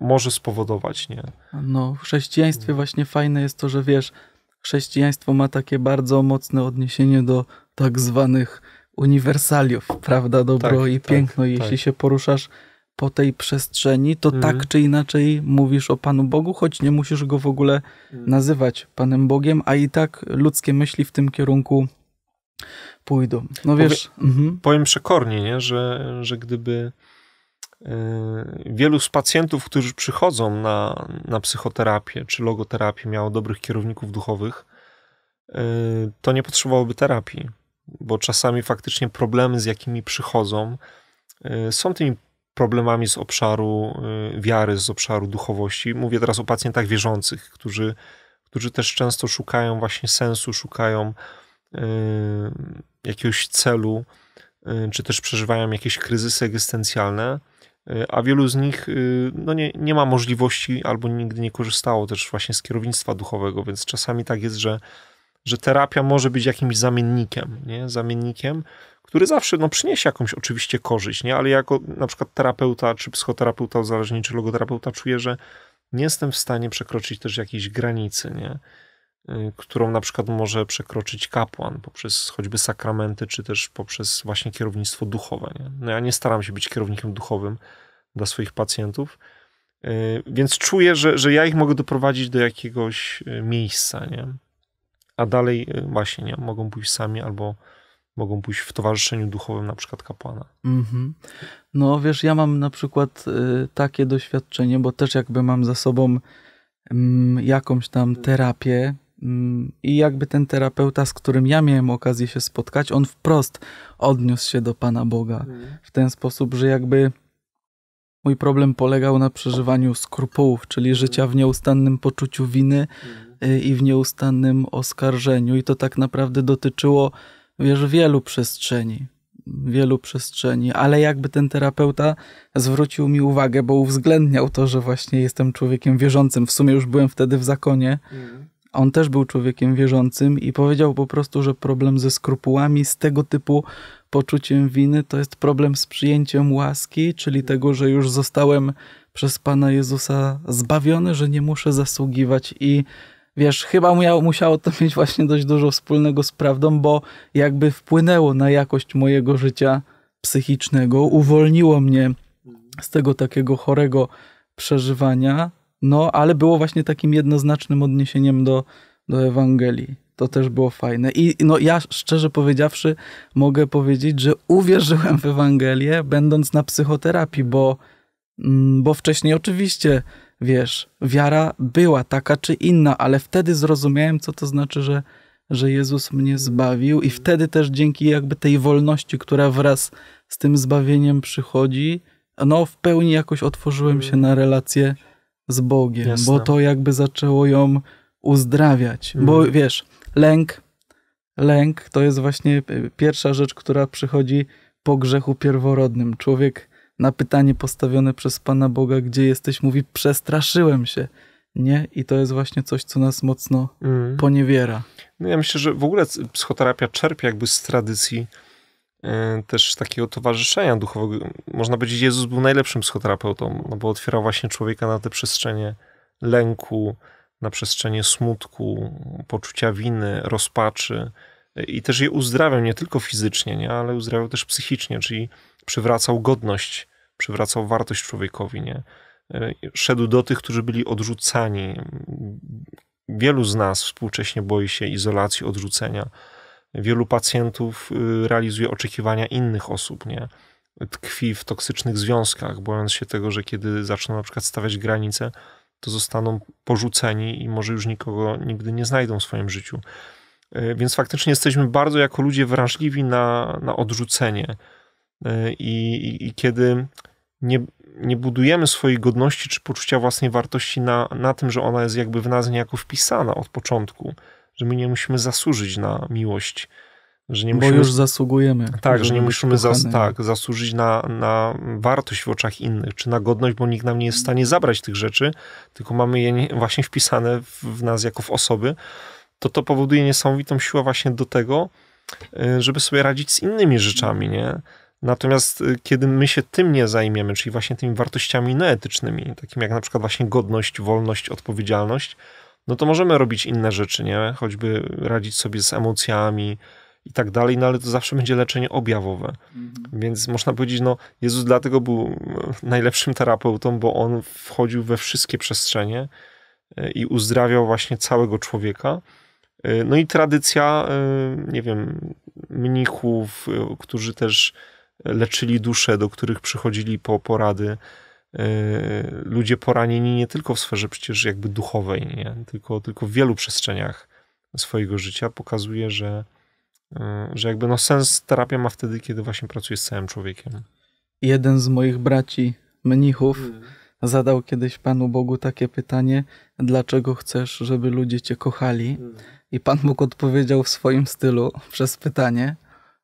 może spowodować, nie? No, w chrześcijaństwie właśnie fajne jest to, że wiesz, chrześcijaństwo ma takie bardzo mocne odniesienie do tak zwanych uniwersaliów, prawda, dobro tak, i tak, piękno. Tak, Jeśli tak. się poruszasz po tej przestrzeni, to mhm. tak czy inaczej mówisz o Panu Bogu, choć nie musisz go w ogóle mhm. nazywać Panem Bogiem, a i tak ludzkie myśli w tym kierunku pójdą. No wiesz... Powie, mhm. Powiem przekornie, nie? Że, że gdyby Y, wielu z pacjentów, którzy przychodzą na, na psychoterapię czy logoterapię, miało dobrych kierowników duchowych, y, to nie potrzebowałoby terapii, bo czasami faktycznie problemy, z jakimi przychodzą, y, są tymi problemami z obszaru wiary, z obszaru duchowości. Mówię teraz o pacjentach wierzących, którzy, którzy też często szukają właśnie sensu, szukają jakiegoś celu, czy też przeżywają jakieś kryzysy egzystencjalne a wielu z nich y, no nie, nie ma możliwości albo nigdy nie korzystało też właśnie z kierownictwa duchowego, więc czasami tak jest, że, że terapia może być jakimś zamiennikiem, nie? zamiennikiem, który zawsze no, przyniesie jakąś oczywiście korzyść, nie? ale jako na przykład terapeuta, czy psychoterapeuta uzależniony, czy logoterapeuta czuję, że nie jestem w stanie przekroczyć też jakiejś granicy, nie? Y, którą na przykład może przekroczyć kapłan poprzez choćby sakramenty, czy też poprzez właśnie kierownictwo duchowe. Nie? No ja nie staram się być kierownikiem duchowym dla swoich pacjentów, y, więc czuję, że, że ja ich mogę doprowadzić do jakiegoś y, miejsca, nie? a dalej właśnie nie, mogą pójść sami albo mogą pójść w towarzyszeniu duchowym na przykład kapłana. Mhm. No wiesz, ja mam na przykład takie doświadczenie, bo też jakby mam za sobą y, jakąś tam terapię i jakby ten terapeuta, z którym ja miałem okazję się spotkać, on wprost odniósł się do Pana Boga w ten sposób, że jakby mój problem polegał na przeżywaniu skrupułów, czyli życia w nieustannym poczuciu winy y, i w nieustannym oskarżeniu. I to tak naprawdę dotyczyło wiesz, wielu przestrzeni, wielu przestrzeni, ale jakby ten terapeuta zwrócił mi uwagę, bo uwzględniał to, że właśnie jestem człowiekiem wierzącym. W sumie już byłem wtedy w zakonie. On też był człowiekiem wierzącym i powiedział po prostu, że problem ze skrupułami, z tego typu poczuciem winy, to jest problem z przyjęciem łaski, czyli tego, że już zostałem przez Pana Jezusa zbawiony, że nie muszę zasługiwać. I wiesz, chyba musiało to mieć właśnie dość dużo wspólnego z prawdą, bo jakby wpłynęło na jakość mojego życia psychicznego, uwolniło mnie z tego takiego chorego przeżywania, no ale było właśnie takim jednoznacznym odniesieniem do, do Ewangelii. To też było fajne. I no ja szczerze powiedziawszy mogę powiedzieć, że uwierzyłem w Ewangelię, będąc na psychoterapii, bo, mm, bo wcześniej oczywiście wiesz, wiara była taka czy inna, ale wtedy zrozumiałem, co to znaczy, że, że Jezus mnie zbawił, i wtedy też dzięki jakby tej wolności, która wraz z tym zbawieniem przychodzi, no w pełni jakoś otworzyłem się na relację z Bogiem, Jasne. bo to jakby zaczęło ją uzdrawiać. Bo mhm. wiesz, lęk, lęk to jest właśnie pierwsza rzecz, która przychodzi po grzechu pierworodnym. Człowiek na pytanie postawione przez Pana Boga, gdzie jesteś, mówi: Przestraszyłem się. Nie? I to jest właśnie coś, co nas mocno mm. poniewiera. No ja myślę, że w ogóle psychoterapia czerpie jakby z tradycji też takiego towarzyszenia duchowego. Można powiedzieć, Jezus był najlepszym psychoterapeutą, no bo otwierał właśnie człowieka na te przestrzenie lęku, na przestrzenie smutku, poczucia winy, rozpaczy i też je uzdrawiał nie tylko fizycznie, nie? ale uzdrawiał też psychicznie, czyli przywracał godność przywracał wartość człowiekowi, nie? E, szedł do tych, którzy byli odrzucani. Wielu z nas współcześnie boi się izolacji, odrzucenia. Wielu pacjentów y, realizuje oczekiwania innych osób, nie? Tkwi w toksycznych związkach, bojąc się tego, że kiedy zaczną na przykład stawiać granice, to zostaną porzuceni i może już nikogo nigdy nie znajdą w swoim życiu. E, więc faktycznie jesteśmy bardzo jako ludzie wrażliwi na, na odrzucenie. E, I, i, I, kiedy nie, nie budujemy swojej godności czy poczucia własnej wartości na, na tym, że ona jest jakby w nas niejako wpisana od początku, że my nie musimy zasłużyć na miłość. Że nie musimy, Bo już zasługujemy. Tak, że nie musimy zas, tak, zasłużyć na, na wartość w oczach innych, czy na godność, bo nikt nam nie jest w stanie zabrać tych rzeczy, tylko mamy je właśnie wpisane w, w nas jako w osoby, to to powoduje niesamowitą siłę właśnie do tego, y, żeby sobie radzić z innymi rzeczami, nie? Natomiast y, kiedy my się tym nie zajmiemy, czyli właśnie tymi wartościami neetycznymi, takimi jak na przykład właśnie godność, wolność, odpowiedzialność, no to możemy robić inne rzeczy, nie? Choćby radzić sobie z emocjami i tak dalej, no ale to zawsze będzie leczenie objawowe. Mhm. Więc można powiedzieć, no Jezus dlatego był najlepszym terapeutą, bo on wchodził we wszystkie przestrzenie y, i uzdrawiał właśnie całego człowieka. Y, no i tradycja, nie wiem, mnichów, którzy też leczyli dusze, do których przychodzili po porady e, ludzie poranieni nie tylko w sferze przecież jakby duchowej, nie? Tylko, tylko w wielu przestrzeniach swojego życia pokazuje, że, e, że jakby no sens terapia ma wtedy, kiedy właśnie pracuje z całym człowiekiem. Jeden z moich braci mnichów hmm. zadał kiedyś Panu Bogu takie pytanie, dlaczego chcesz, żeby ludzie Cię kochali? Hmm. I Pan Bóg odpowiedział w swoim stylu przez pytanie,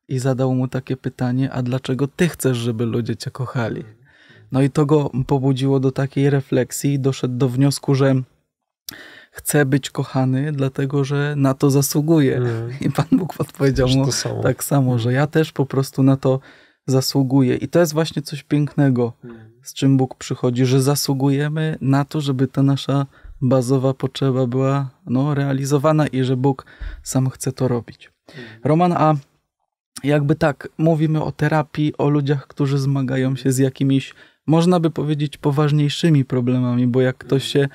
i zadał mu takie pytanie: A dlaczego ty chcesz, żeby ludzie cię kochali? No i to go pobudziło do takiej refleksji doszedł do wniosku, że chce być kochany, dlatego że na to zasługuje. Mm. I Pan Bóg odpowiedział mu samo. tak samo, że ja też po prostu na to zasługuję. I to jest właśnie coś pięknego, mm. z czym Bóg przychodzi, że zasługujemy na to, żeby ta nasza bazowa potrzeba była no, realizowana i że Bóg sam chce to robić. Mm. Roman, a jakby tak, mówimy o terapii, o ludziach, którzy zmagają się z jakimiś, można by powiedzieć, poważniejszymi problemami, bo jak ktoś się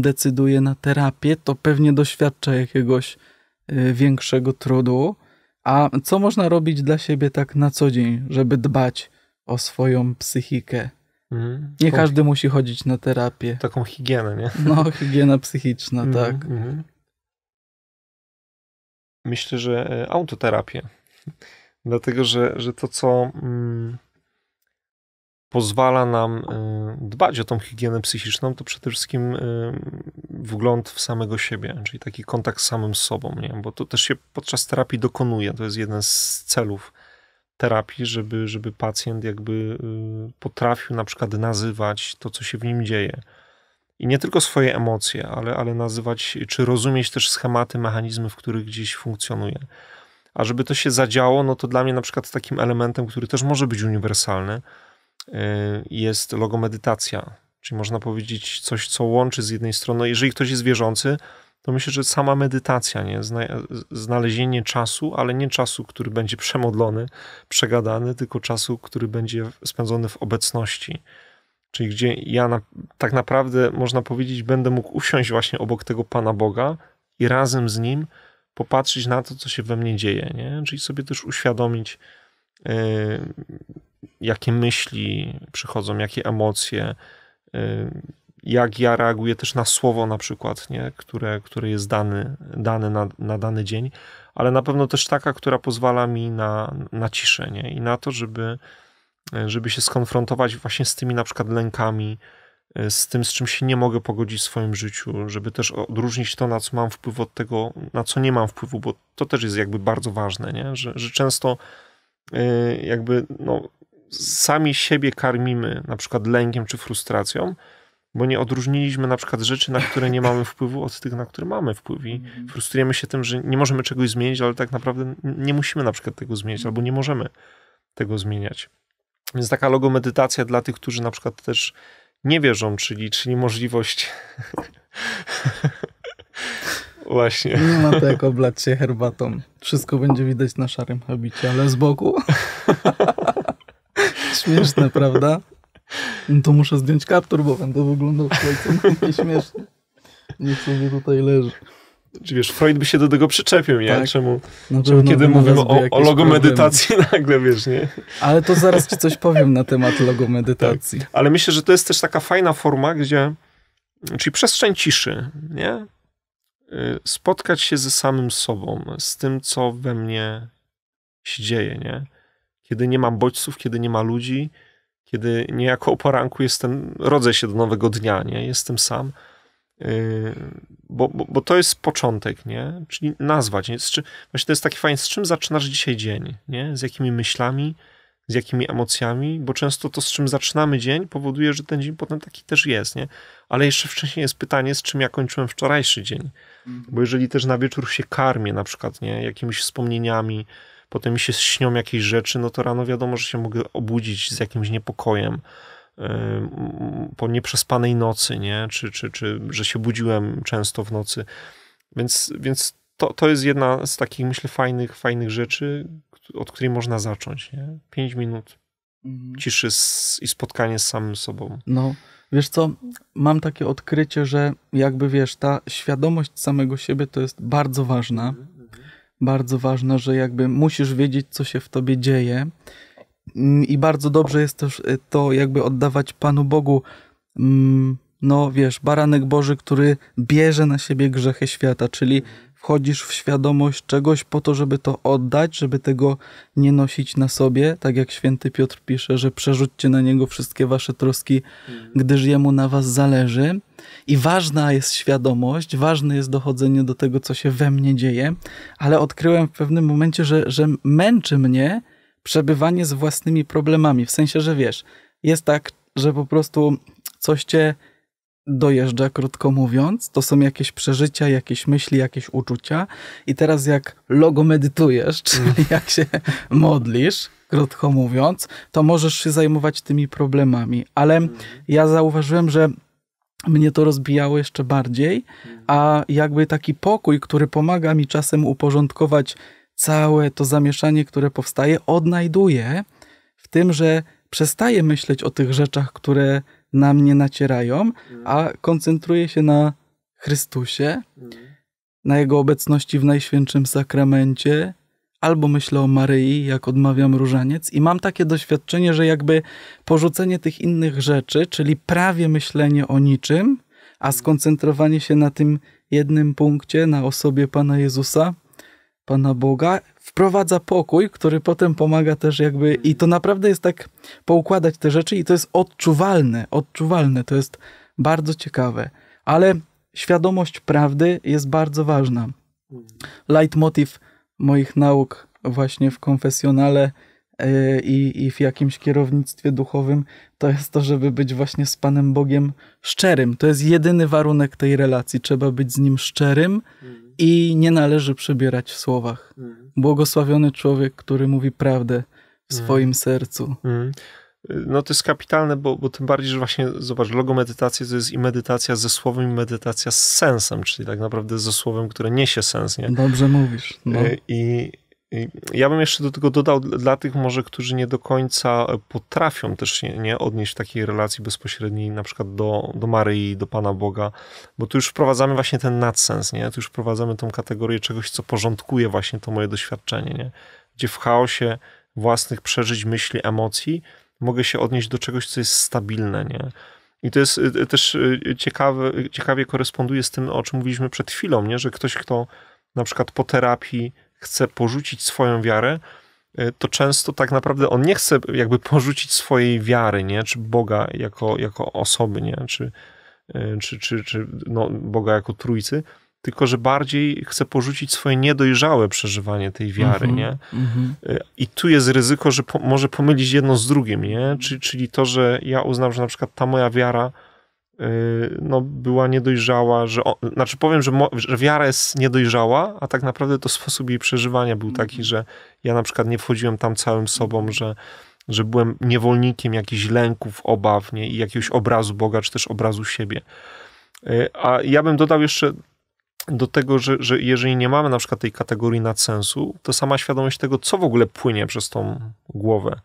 decyduje na terapię, to pewnie doświadcza jakiegoś y, większego trudu, A co można robić dla siebie tak na co dzień, żeby dbać o swoją psychikę? Mhm. Nie Taką- każdy musi chodzić na terapię. Taką higienę, nie? No, higiena psychiczna, Mhm, tak. mhm. Myślę, że e, autoterapię. Dlatego, że, że to, co mm, pozwala nam y, dbać o tą higienę psychiczną, to przede wszystkim y, wgląd w samego siebie, czyli taki kontakt z samym sobą, nie? bo to też się podczas terapii dokonuje. To jest jeden z celów terapii, żeby, żeby pacjent jakby y, potrafił na przykład nazywać to, co się w nim dzieje. I nie tylko swoje emocje, ale, ale nazywać, czy rozumieć też schematy, mechanizmy, w których gdzieś funkcjonuje. A żeby to się zadziało, no to dla mnie na przykład takim elementem, który też może być uniwersalny, jest logomedytacja. Czyli można powiedzieć coś, co łączy z jednej strony, jeżeli ktoś jest wierzący, to myślę, że sama medytacja, nie? Zna- znalezienie czasu, ale nie czasu, który będzie przemodlony, przegadany, tylko czasu, który będzie spędzony w obecności. Czyli gdzie ja na, tak naprawdę, można powiedzieć, będę mógł usiąść właśnie obok tego Pana Boga i razem z Nim popatrzeć na to, co się we mnie dzieje. Nie? Czyli sobie też uświadomić, yy, jakie myśli przychodzą, jakie emocje, yy, jak ja reaguję też na słowo na przykład, nie? Które, które jest dane, dane na, na dany dzień, ale na pewno też taka, która pozwala mi na, na ciszę nie? i na to, żeby, żeby się skonfrontować właśnie z tymi na przykład lękami, z tym, z czym się nie mogę pogodzić w swoim życiu, żeby też odróżnić to, na co mam wpływ od tego, na co nie mam wpływu, bo to też jest jakby bardzo ważne, nie? Że, że często jakby no, sami siebie karmimy na przykład lękiem czy frustracją, bo nie odróżniliśmy na przykład rzeczy, na które nie mamy wpływu, od tych, na które mamy wpływ i frustrujemy się tym, że nie możemy czegoś zmienić, ale tak naprawdę nie musimy na przykład tego zmienić, albo nie możemy tego zmieniać. Więc taka logomedytacja dla tych, którzy na przykład też nie wierzą, czyli, czyli możliwość właśnie. Nie ma to jak oblać się herbatą. Wszystko będzie widać na szarym habicie, ale z boku. Śmieszne, prawda? No to muszę zdjąć kaptur, bo będę wyglądał w końcu śmiesznie. Niech sobie tutaj leży. Czy wiesz, Freud by się do tego przyczepił, nie? Tak. Czemu, Na czemu kiedy mówimy o, o jakieś logomedytacji nagle, wiesz, nie? Ale to zaraz ci coś powiem na temat logomedytacji. Ale myślę, że to jest też taka fajna forma, gdzie, czyli przestrzeń ciszy, nie? Y, Spotkać się ze samym sobą, z tym, co we mnie się dzieje, nie? Kiedy nie mam bodźców, kiedy nie ma ludzi, kiedy niejako o poranku jestem, rodzę się do nowego dnia, nie? Jestem sam. Yy, Bo, bo, bo to jest początek, nie? Czyli nazwać. Nie? Z czym, właśnie to jest taki fajny, z czym zaczynasz dzisiaj dzień, nie? Z jakimi myślami, z jakimi emocjami, bo często to, z czym zaczynamy dzień, powoduje, że ten dzień potem taki też jest, nie? Ale jeszcze wcześniej jest pytanie, z czym ja kończyłem wczorajszy dzień. Bo jeżeli też na wieczór się karmię, na przykład, nie? Jakimiś wspomnieniami, potem mi się śnią jakieś rzeczy, no to rano wiadomo, że się mogę obudzić z jakimś niepokojem po nieprzespanej nocy, nie? Czy, czy, czy że się budziłem często w nocy. Więc, więc to, to jest jedna z takich, myślę, fajnych, fajnych rzeczy, od której można zacząć. Nie? Pięć minut ciszy z, i spotkanie z samym sobą. No, wiesz co, mam takie odkrycie, że jakby wiesz, ta świadomość samego siebie to jest bardzo ważna. Bardzo ważna, że jakby musisz wiedzieć, co się w tobie dzieje. Mm, I bardzo dobrze jest też y, to jakby oddawać Panu Bogu, mm, no wiesz, baranek Boży, który bierze na siebie grzechy świata, czyli wchodzisz w świadomość czegoś po to, żeby to oddać, żeby tego nie nosić na sobie, tak jak święty Piotr pisze, że przerzućcie na niego wszystkie wasze troski, gdyż jemu na was zależy. I ważna jest świadomość, ważne jest dochodzenie do tego, co się we mnie dzieje, ale odkryłem w pewnym momencie, że, że męczy mnie przebywanie z własnymi problemami. W sensie, że wiesz, jest tak, że po prostu coś cię dojeżdża, krótko mówiąc. To są jakieś przeżycia, jakieś myśli, jakieś uczucia. I teraz jak logo medytujesz, czyli jak się modlisz, krótko mówiąc, to możesz się zajmować tymi problemami. Ale ja zauważyłem, że mnie to rozbijało jeszcze bardziej, a jakby taki pokój, który pomaga mi czasem uporządkować całe to zamieszanie, które powstaje, odnajduję w tym, że przestaję myśleć o tych rzeczach, które na mnie nacierają, a koncentruję się na Chrystusie, na Jego obecności w Najświętszym Sakramencie, albo myślę o Maryi, jak odmawiam różaniec, i mam takie doświadczenie, że jakby porzucenie tych innych rzeczy, czyli prawie myślenie o niczym, a skoncentrowanie się na tym jednym punkcie, na osobie Pana Jezusa, Pana Boga, wprowadza pokój, który potem pomaga też jakby, i to naprawdę jest tak poukładać te rzeczy, i to jest odczuwalne, odczuwalne, to jest bardzo ciekawe. Ale świadomość prawdy jest bardzo ważna. Leitmotiv moich nauk właśnie w konfesjonale i, i w jakimś kierownictwie duchowym, to jest to, żeby być właśnie z Panem Bogiem szczerym. To jest jedyny warunek tej relacji. Trzeba być z Nim szczerym i nie należy przebierać w słowach. Błogosławiony człowiek, który mówi prawdę w swoim sercu. No to jest kapitalne, bo, bo tym bardziej, że właśnie, zobacz, logo medytacji to jest i medytacja ze słowem, i medytacja z sensem, czyli tak naprawdę ze słowem, które niesie sens, nie? Dobrze mówisz. No. Y, I, ja bym jeszcze do tego dodał, dla tych może, którzy nie do końca potrafią też nie, nie odnieść takiej relacji bezpośredniej na przykład do, do Maryi, do Pana Boga, bo tu już wprowadzamy właśnie ten nadsens, nie? Tu już wprowadzamy tą kategorię czegoś, co porządkuje właśnie to moje doświadczenie, nie? Gdzie w chaosie własnych przeżyć, myśli, emocji mogę się odnieść do czegoś, co jest stabilne, nie? I to jest y, też y, ciekawe, ciekawie koresponduje z tym, o czym mówiliśmy przed chwilą, nie? że ktoś, kto na przykład po terapii chce porzucić swoją wiarę, y, to często tak naprawdę on nie chce jakby porzucić swojej wiary, nie? czy Boga jako, jako osoby, nie? Czy, czy, czy, czy no, Boga jako trójcy, tylko że bardziej chce porzucić swoje niedojrzałe przeżywanie tej wiary, mm -hmm, nie? Mm -hmm. I tu jest ryzyko, że po, może pomylić jedno z drugim, nie? Czyli, czyli to, że ja uznam, że na przykład ta moja wiara no, była niedojrzała, że, o, znaczy powiem, że, mo, że wiara jest niedojrzała, a tak naprawdę to sposób jej przeżywania był taki, że ja na przykład nie wchodziłem tam całym sobą, że że byłem niewolnikiem jakichś lęków, obaw nie? i jakiegoś obrazu Boga, czy też obrazu siebie. Y, a ja bym dodał jeszcze do tego, że, że jeżeli nie mamy na przykład tej kategorii nadsensu, to sama świadomość tego, co w ogóle płynie przez tą głowę,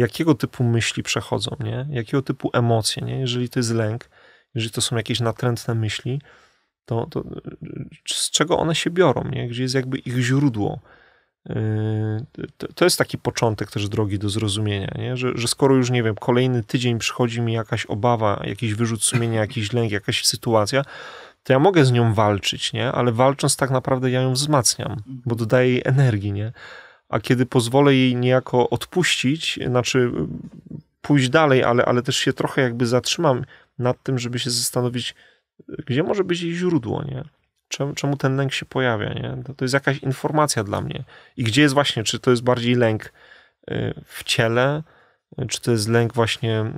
jakiego typu myśli przechodzą, nie? jakiego typu emocje, nie? jeżeli to jest lęk, jeżeli to są jakieś natrętne myśli, to, to z czego one się biorą, nie? gdzie jest jakby ich źródło. Yy, to, to jest taki początek też drogi do zrozumienia, nie? Że, że skoro już, nie wiem, kolejny tydzień przychodzi mi jakaś obawa, jakiś wyrzut sumienia, jakiś lęk, jakaś sytuacja, to ja mogę z nią walczyć, nie? Ale walcząc tak naprawdę ja ją wzmacniam, bo dodaję jej energii, nie? A kiedy pozwolę jej niejako odpuścić, znaczy pójść dalej, ale, ale też się trochę jakby zatrzymam nad tym, żeby się zastanowić, gdzie może być jej źródło, nie? Czemu, czemu ten lęk się pojawia, nie? To, to jest jakaś informacja dla mnie. I gdzie jest właśnie, czy to jest bardziej lęk y, w ciele, czy to jest lęk właśnie mm,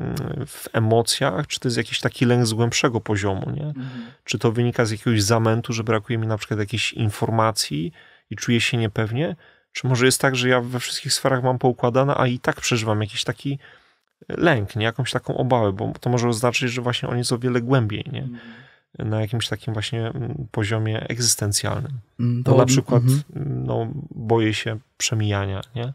w emocjach, czy to jest jakiś taki lęk z głębszego poziomu, nie? Mhm. Czy to wynika z jakiegoś zamętu, że brakuje mi na przykład jakiejś informacji i czuję się niepewnie? Czy może jest tak, że ja we wszystkich sferach mam poukładane, a i tak przeżywam jakiś taki lęk, nie? Jakąś taką obawę, bo to może oznaczać, że właśnie on jest o wiele głębiej, nie? Mhm. Na jakimś takim właśnie mm, poziomie egzystencjalnym. Mm, to, na przykład mhm. no, boję się przemijania, nie?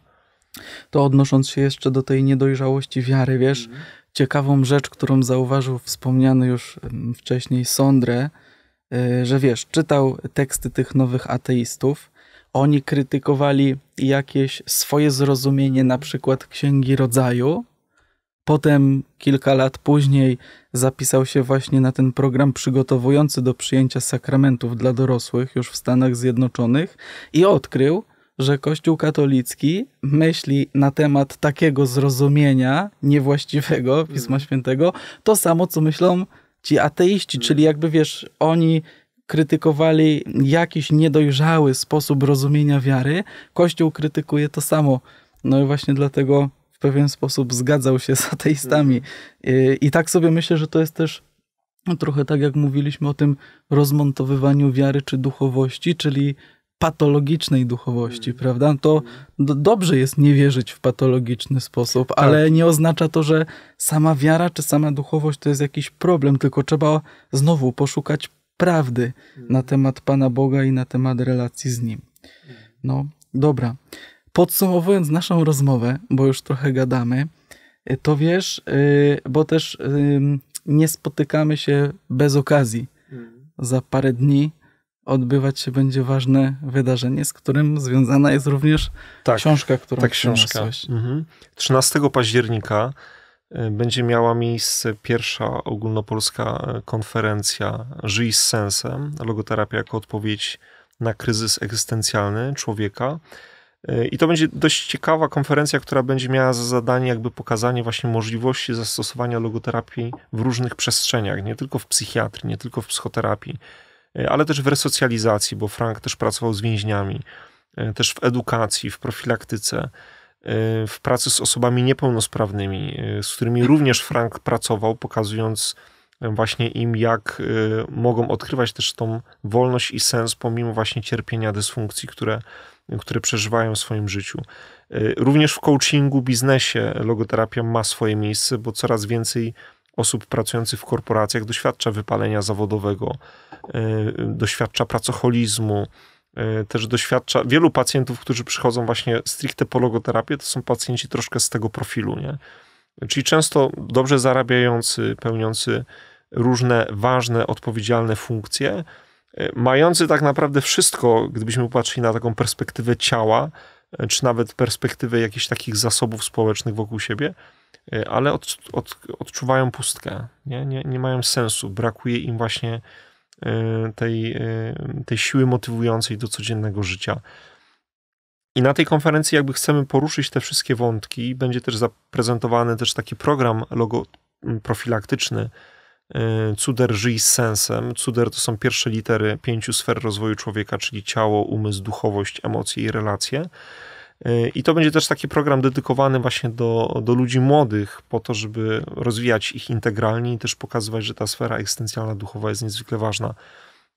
To odnosząc się jeszcze do tej niedojrzałości wiary, wiesz, mhm. ciekawą rzecz, którą zauważył wspomniany już wcześniej Sondre, y, że wiesz, czytał teksty tych nowych ateistów, oni krytykowali jakieś swoje zrozumienie na przykład Księgi Rodzaju, Potem kilka lat później zapisał się właśnie na ten program przygotowujący do przyjęcia sakramentów dla dorosłych już w Stanach Zjednoczonych i odkrył, że Kościół katolicki myśli na temat takiego zrozumienia niewłaściwego Pisma mhm. Świętego, to samo, co myślą ci ateiści, czyli jakby wiesz, oni krytykowali jakiś niedojrzały sposób rozumienia wiary, Kościół krytykuje to samo. No i właśnie dlatego w pewien sposób zgadzał się z ateistami. I, i tak sobie myślę, że to jest też trochę tak, jak mówiliśmy o tym rozmontowywaniu wiary czy duchowości, czyli patologicznej duchowości, mm. prawda? To mm. dobrze jest nie wierzyć w patologiczny sposób, tak. ale nie oznacza to, że sama wiara czy sama duchowość to jest jakiś problem, tylko trzeba znowu poszukać prawdy mm. na temat Pana Boga i na temat relacji z Nim. No, dobra. Podsumowując naszą rozmowę, bo już trochę gadamy, y, to wiesz, y, bo też nie spotykamy się bez okazji. Mm. Za parę dni odbywać się będzie ważne wydarzenie, z którym związana jest również tak, książka, którą ta książka. Mhm. 13 października będzie miała miejsce pierwsza ogólnopolska y, konferencja Żyj z sensem, logoterapia jako odpowiedź na kryzys egzystencjalny człowieka. Y, I to będzie dość ciekawa konferencja, która będzie miała za zadanie jakby pokazanie właśnie możliwości zastosowania logoterapii w różnych przestrzeniach, nie tylko w psychiatrii, nie tylko w psychoterapii, ale też w resocjalizacji, bo Frank też pracował z więźniami, też w edukacji, w profilaktyce, w pracy z osobami niepełnosprawnymi, z którymi również Frank pracował, pokazując właśnie im, jak mogą odkrywać też tą wolność i sens pomimo właśnie cierpienia, dysfunkcji, które które przeżywają w swoim życiu. Również w coachingu, biznesie logoterapia ma swoje miejsce, bo coraz więcej osób pracujących w korporacjach doświadcza wypalenia zawodowego, doświadcza pracoholizmu, y, też doświadcza wielu pacjentów, którzy przychodzą właśnie stricte po logoterapię, to są pacjenci troszkę z tego profilu, nie? Czyli często dobrze zarabiający, pełniący różne ważne, odpowiedzialne funkcje, E, mający tak naprawdę wszystko, gdybyśmy popatrzyli na taką perspektywę ciała, e, czy nawet perspektywę jakichś takich zasobów społecznych wokół siebie, e, ale od, od, odczuwają pustkę, nie? Nie, nie mają sensu, brakuje im właśnie tej, tej siły motywującej do codziennego życia. I na tej konferencji jakby chcemy poruszyć te wszystkie wątki. Będzie też zaprezentowany też taki program logo profilaktyczny, E, cuder żyj z sensem. Cuder to są pierwsze litery pięciu sfer rozwoju człowieka, czyli ciało, umysł, duchowość, emocje i relacje. E, I to będzie też taki program dedykowany właśnie do, do ludzi młodych, po to, żeby rozwijać ich integralnie i też pokazywać, że ta sfera egzystencjalna, duchowa jest niezwykle ważna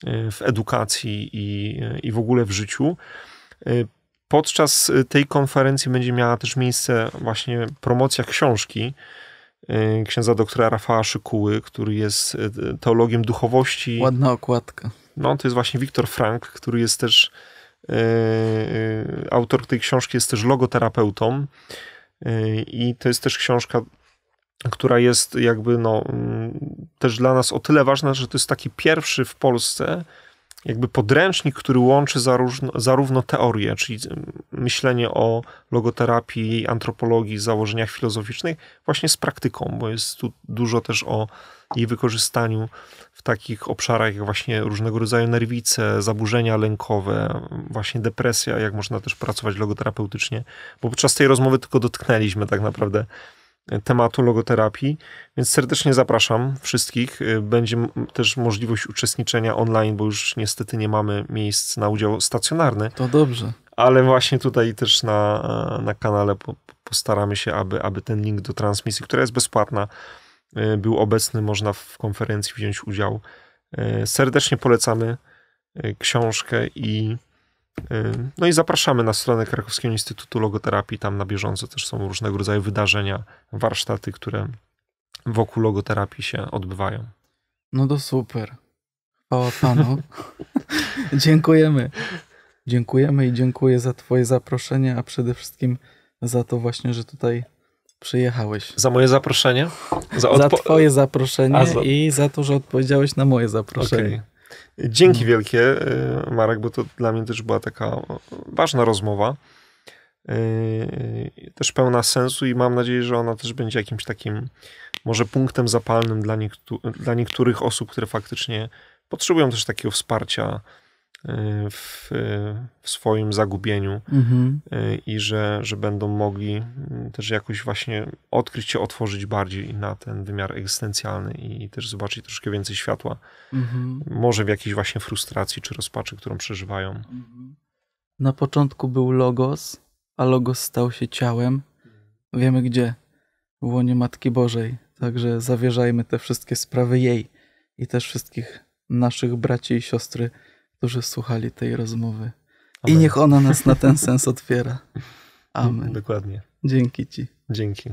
e, w edukacji i, i w ogóle w życiu. Podczas tej konferencji będzie miała też miejsce właśnie promocja książki, księdza doktora Rafała Szykuły, który jest teologiem duchowości. Ładna okładka. No, to jest właśnie Wiktor Frank, który jest też autor tej książki jest też logoterapeutą yy, i to jest też książka, która jest jakby no, yy, też dla nas o tyle ważna, że to jest taki pierwszy w Polsce jakby podręcznik, który łączy zarówno, zarówno teorię, czyli myślenie o logoterapii, antropologii, założeniach filozoficznych, właśnie z praktyką, bo jest tu dużo też o jej wykorzystaniu w takich obszarach jak właśnie różnego rodzaju nerwice, zaburzenia lękowe, właśnie depresja, jak można też pracować logoterapeutycznie, bo podczas tej rozmowy tylko dotknęliśmy tak naprawdę tematu logoterapii, więc serdecznie zapraszam wszystkich. Będzie też możliwość uczestniczenia online, bo już niestety nie mamy miejsc na udział stacjonarny. To dobrze. Ale właśnie tutaj też na, na kanale postaramy się, aby, aby ten link do transmisji, która jest bezpłatna, był obecny, można w konferencji wziąć udział. Y, serdecznie polecamy książkę i no i zapraszamy na stronę Krakowskiego Instytutu Logoterapii. Tam na bieżąco też są różnego rodzaju wydarzenia, warsztaty, które wokół logoterapii się odbywają. No to super. Chwała Panu. Dziękujemy. Dziękujemy i dziękuję za Twoje zaproszenie, a przede wszystkim za to właśnie, że tutaj przyjechałeś. Za moje zaproszenie? Za, odpo- za Twoje zaproszenie za... i za to, że odpowiedziałeś na moje zaproszenie. Okay. Dzięki wielkie, y, Marek, bo to dla mnie też była taka ważna rozmowa. Y, też pełna sensu i mam nadzieję, że ona też będzie jakimś takim może punktem zapalnym dla, niektó- dla niektórych osób, które faktycznie potrzebują też takiego wsparcia w, w swoim zagubieniu mhm. i że, że będą mogli mm, też jakoś właśnie odkryć się, otworzyć bardziej na ten wymiar egzystencjalny i też zobaczyć troszkę więcej światła. Mhm. Może w jakiejś właśnie frustracji czy rozpaczy, którą przeżywają. Mhm. Na początku był Logos, a Logos stał się ciałem. Wiemy gdzie? W łonie Matki Bożej. Także zawierzajmy te wszystkie sprawy jej i też wszystkich naszych braci i siostry którzy słuchali tej rozmowy. Amen. I niech ona nas na ten sens otwiera. Amen. Dokładnie. Dzięki Ci. Dzięki.